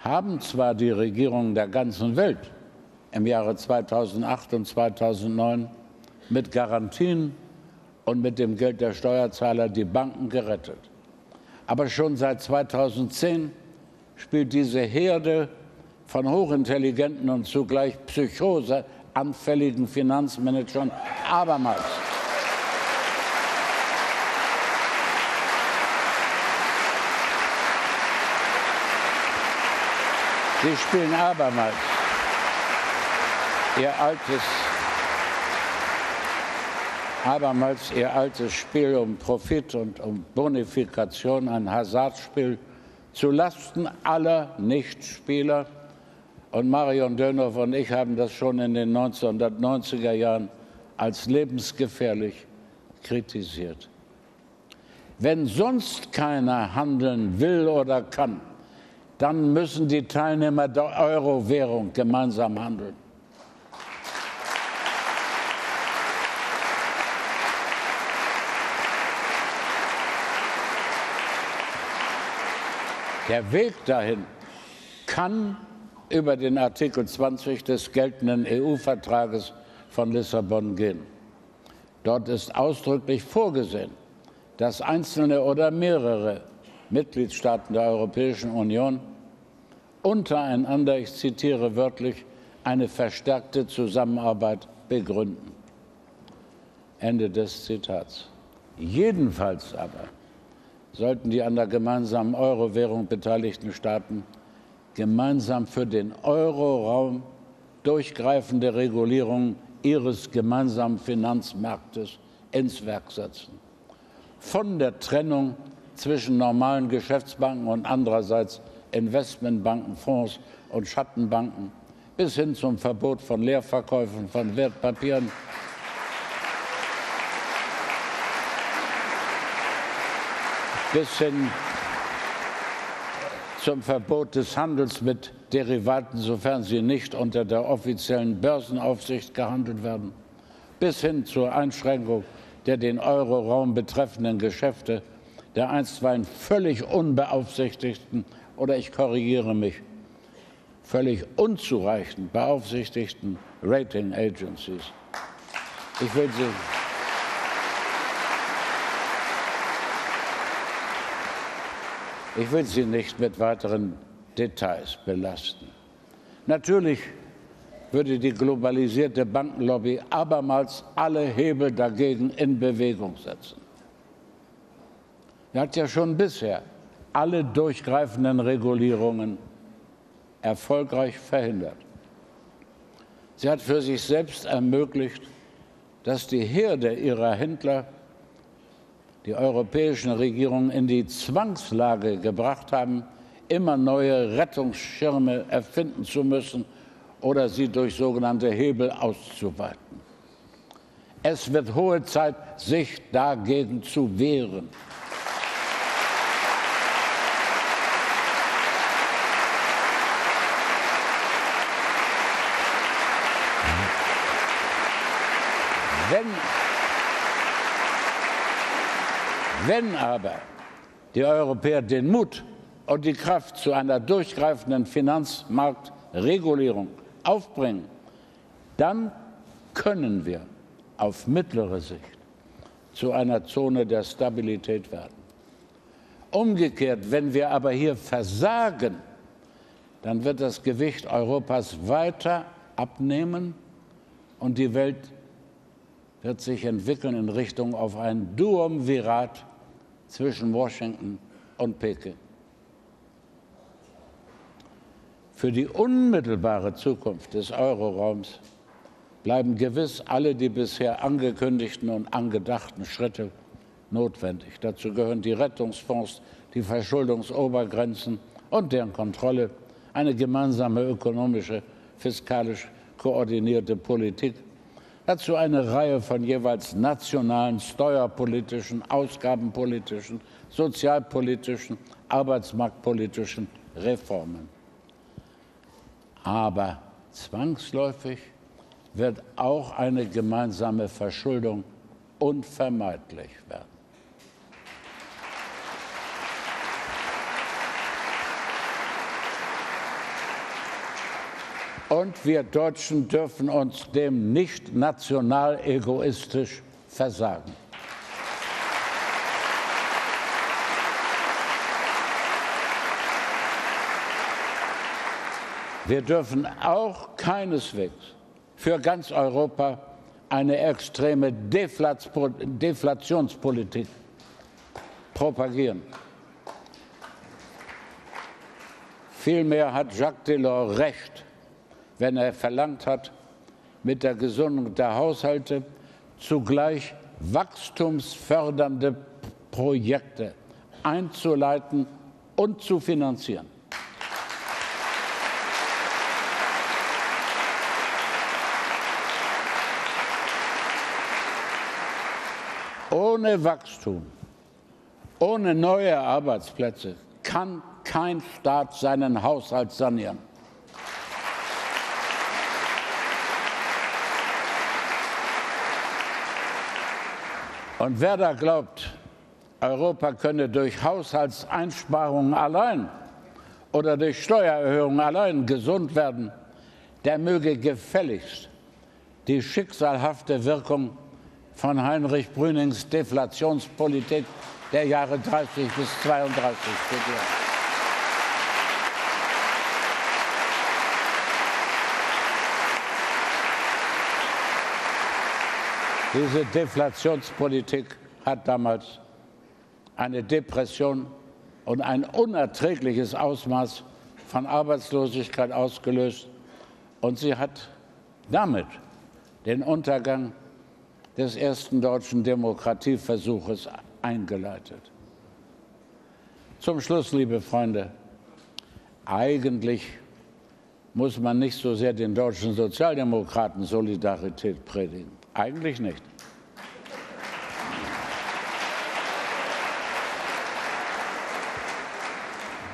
haben zwar die Regierungen der ganzen Welt im Jahre 2008 und 2009 mit Garantien und mit dem Geld der Steuerzahler die Banken gerettet. Aber schon seit 2010 spielt diese Herde von hochintelligenten und zugleich psychoseanfälligen Finanzmanagern abermals Sie spielen abermals ihr altes, abermals ihr altes Spiel um Profit und um Bonifikation, ein Hasardspiel zu Lasten aller Nichtspieler. Und Marion Dönhoff und ich haben das schon in den 1990er Jahren als lebensgefährlich kritisiert. Wenn sonst keiner handeln will oder kann, dann müssen die Teilnehmer der Euro-Währung gemeinsam handeln. Der Weg dahin kann über den Artikel 20 des geltenden EU-Vertrages von Lissabon gehen. Dort ist ausdrücklich vorgesehen, dass einzelne oder mehrere Mitgliedstaaten der Europäischen Union untereinander, ich zitiere wörtlich, eine verstärkte Zusammenarbeit begründen. Ende des Zitats. Jedenfalls aber sollten die an der gemeinsamen Euro-Währung beteiligten Staaten gemeinsam für den Euroraum durchgreifende Regulierungen ihres gemeinsamen Finanzmarktes ins Werk setzen. Von der Trennung zwischen normalen Geschäftsbanken und andererseits Investmentbanken, Fonds und Schattenbanken bis hin zum Verbot von Leerverkäufen von Wertpapieren. bis hin zum Verbot des Handels mit Derivaten, sofern sie nicht unter der offiziellen Börsenaufsicht gehandelt werden, bis hin zur Einschränkung der den Euroraum betreffenden Geschäfte der einstweilen völlig unbeaufsichtigten oder ich korrigiere mich, völlig unzureichend beaufsichtigten Rating Agencies. Ich will Sie Ich will Sie nicht mit weiteren Details belasten. Natürlich würde die globalisierte Bankenlobby abermals alle Hebel dagegen in Bewegung setzen. Er hat ja schon bisher alle durchgreifenden Regulierungen erfolgreich verhindert. Sie hat für sich selbst ermöglicht, dass die Herde ihrer Händler die europäischen Regierungen in die Zwangslage gebracht haben, immer neue Rettungsschirme erfinden zu müssen oder sie durch sogenannte Hebel auszuweiten. Es wird hohe Zeit, sich dagegen zu wehren. Wenn, wenn aber die Europäer den Mut und die Kraft zu einer durchgreifenden Finanzmarktregulierung aufbringen, dann können wir auf mittlere Sicht zu einer Zone der Stabilität werden. Umgekehrt, wenn wir aber hier versagen, dann wird das Gewicht Europas weiter abnehmen und die Welt wird sich entwickeln in Richtung auf ein Duumvirat zwischen Washington und Peking. Für die unmittelbare Zukunft des Euroraums bleiben gewiss alle die bisher angekündigten und angedachten Schritte notwendig. Dazu gehören die Rettungsfonds, die Verschuldungsobergrenzen und deren Kontrolle, eine gemeinsame ökonomische, fiskalisch koordinierte Politik Dazu eine Reihe von jeweils nationalen steuerpolitischen, ausgabenpolitischen, sozialpolitischen, arbeitsmarktpolitischen Reformen. Aber zwangsläufig wird auch eine gemeinsame Verschuldung unvermeidlich werden. Und wir Deutschen dürfen uns dem nicht national egoistisch versagen. Wir dürfen auch keineswegs für ganz Europa eine extreme Deflationspolitik propagieren. Vielmehr hat Jacques Delors recht, wenn er verlangt hat, mit der Gesundung der Haushalte zugleich wachstumsfördernde Projekte einzuleiten und zu finanzieren. Ohne Wachstum, ohne neue Arbeitsplätze kann kein Staat seinen Haushalt sanieren. Und wer da glaubt, Europa könne durch Haushaltseinsparungen allein oder durch Steuererhöhungen allein gesund werden, der möge gefälligst die schicksalhafte Wirkung von Heinrich Brünings Deflationspolitik der Jahre 30 bis 32 studieren. Diese Deflationspolitik hat damals eine Depression und ein unerträgliches Ausmaß von Arbeitslosigkeit ausgelöst. Und sie hat damit den Untergang des ersten deutschen Demokratieversuches eingeleitet. Zum Schluss, liebe Freunde, eigentlich muss man nicht so sehr den deutschen Sozialdemokraten Solidarität predigen. Eigentlich nicht.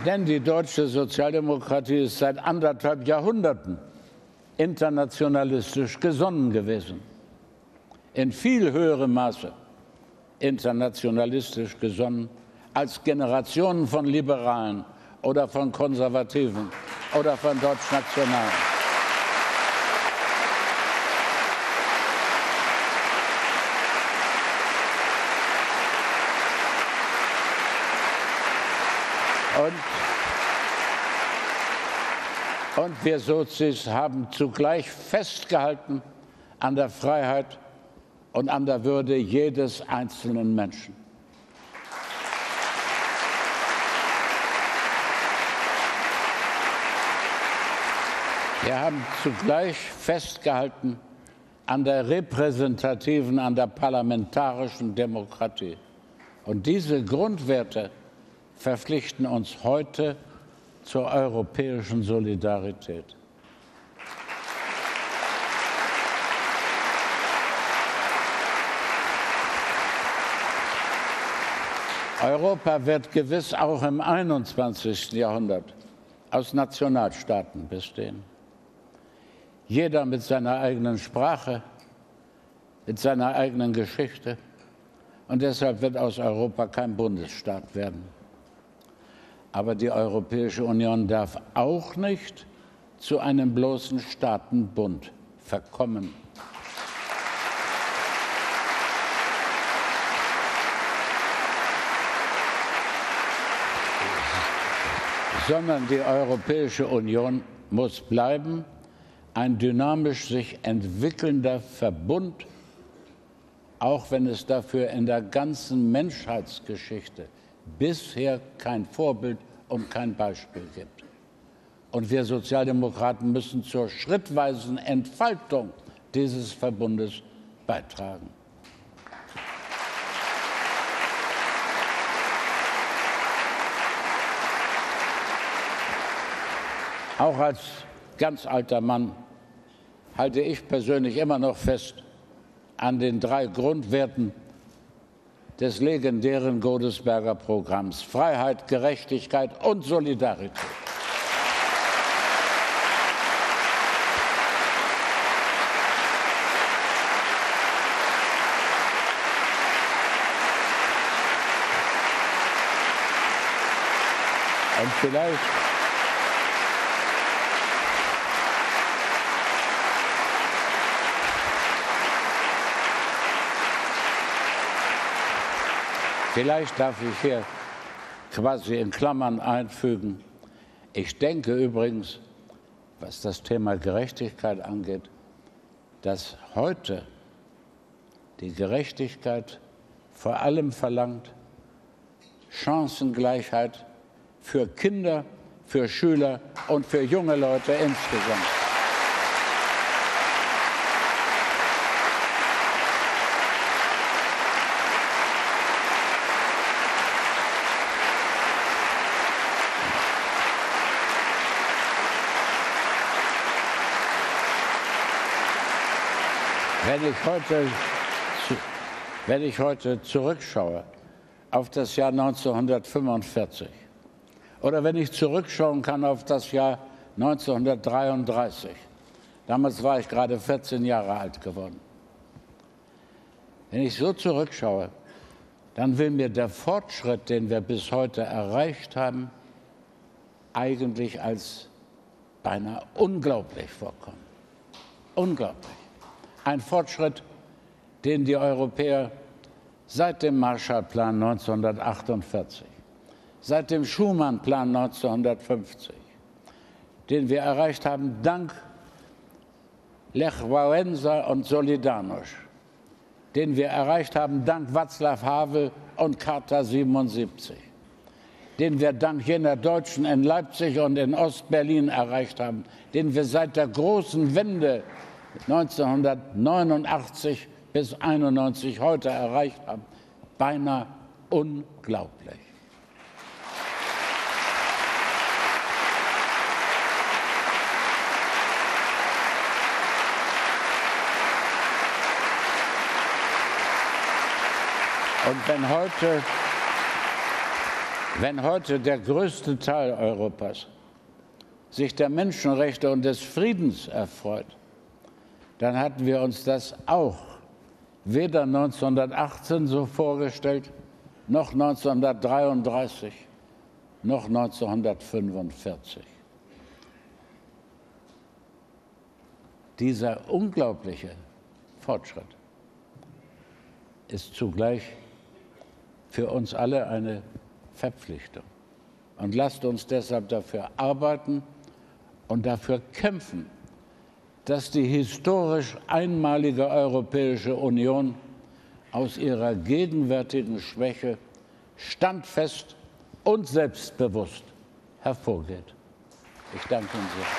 Denn die deutsche Sozialdemokratie ist seit anderthalb Jahrhunderten internationalistisch gesonnen gewesen. In viel höherem Maße internationalistisch gesonnen als Generationen von Liberalen oder von Konservativen oder von Deutschnationalen. Und, und wir Sozis haben zugleich festgehalten an der Freiheit und an der Würde jedes einzelnen Menschen. Wir haben zugleich festgehalten an der repräsentativen, an der parlamentarischen Demokratie. Und diese Grundwerte verpflichten uns heute zur europäischen Solidarität. Europa wird gewiss auch im 21. Jahrhundert aus Nationalstaaten bestehen. Jeder mit seiner eigenen Sprache, mit seiner eigenen Geschichte. Und deshalb wird aus Europa kein Bundesstaat werden. Aber die Europäische Union darf auch nicht zu einem bloßen Staatenbund verkommen. sondern die Europäische Union muss bleiben ein dynamisch sich entwickelnder Verbund, auch wenn es dafür in der ganzen Menschheitsgeschichte bisher kein Vorbild und kein Beispiel gibt. Und wir Sozialdemokraten müssen zur schrittweisen Entfaltung dieses Verbundes beitragen. Auch als ganz alter Mann halte ich persönlich immer noch fest an den drei Grundwerten des legendären Godesberger Programms Freiheit, Gerechtigkeit und Solidarität. Und vielleicht Vielleicht darf ich hier quasi in Klammern einfügen. Ich denke übrigens, was das Thema Gerechtigkeit angeht, dass heute die Gerechtigkeit vor allem verlangt Chancengleichheit für Kinder, für Schüler und für junge Leute insgesamt. Wenn ich, heute, wenn ich heute zurückschaue auf das Jahr 1945 oder wenn ich zurückschauen kann auf das Jahr 1933, damals war ich gerade 14 Jahre alt geworden, wenn ich so zurückschaue, dann will mir der Fortschritt, den wir bis heute erreicht haben, eigentlich als beinahe unglaublich vorkommen. Unglaublich. Ein Fortschritt, den die Europäer seit dem Marshallplan 1948, seit dem Schumann-Plan 1950, den wir erreicht haben dank Lech Wałęsa und Solidarność, den wir erreicht haben dank Václav Havel und Charta 77, den wir dank jener Deutschen in Leipzig und in Ostberlin erreicht haben, den wir seit der großen Wende 1989 bis 1991 heute erreicht haben. Beinahe unglaublich. Und wenn heute, wenn heute der größte Teil Europas sich der Menschenrechte und des Friedens erfreut, dann hatten wir uns das auch weder 1918 so vorgestellt, noch 1933, noch 1945. Dieser unglaubliche Fortschritt ist zugleich für uns alle eine Verpflichtung. Und lasst uns deshalb dafür arbeiten und dafür kämpfen, dass die historisch einmalige Europäische Union aus ihrer gegenwärtigen Schwäche standfest und selbstbewusst hervorgeht. Ich danke Ihnen sehr.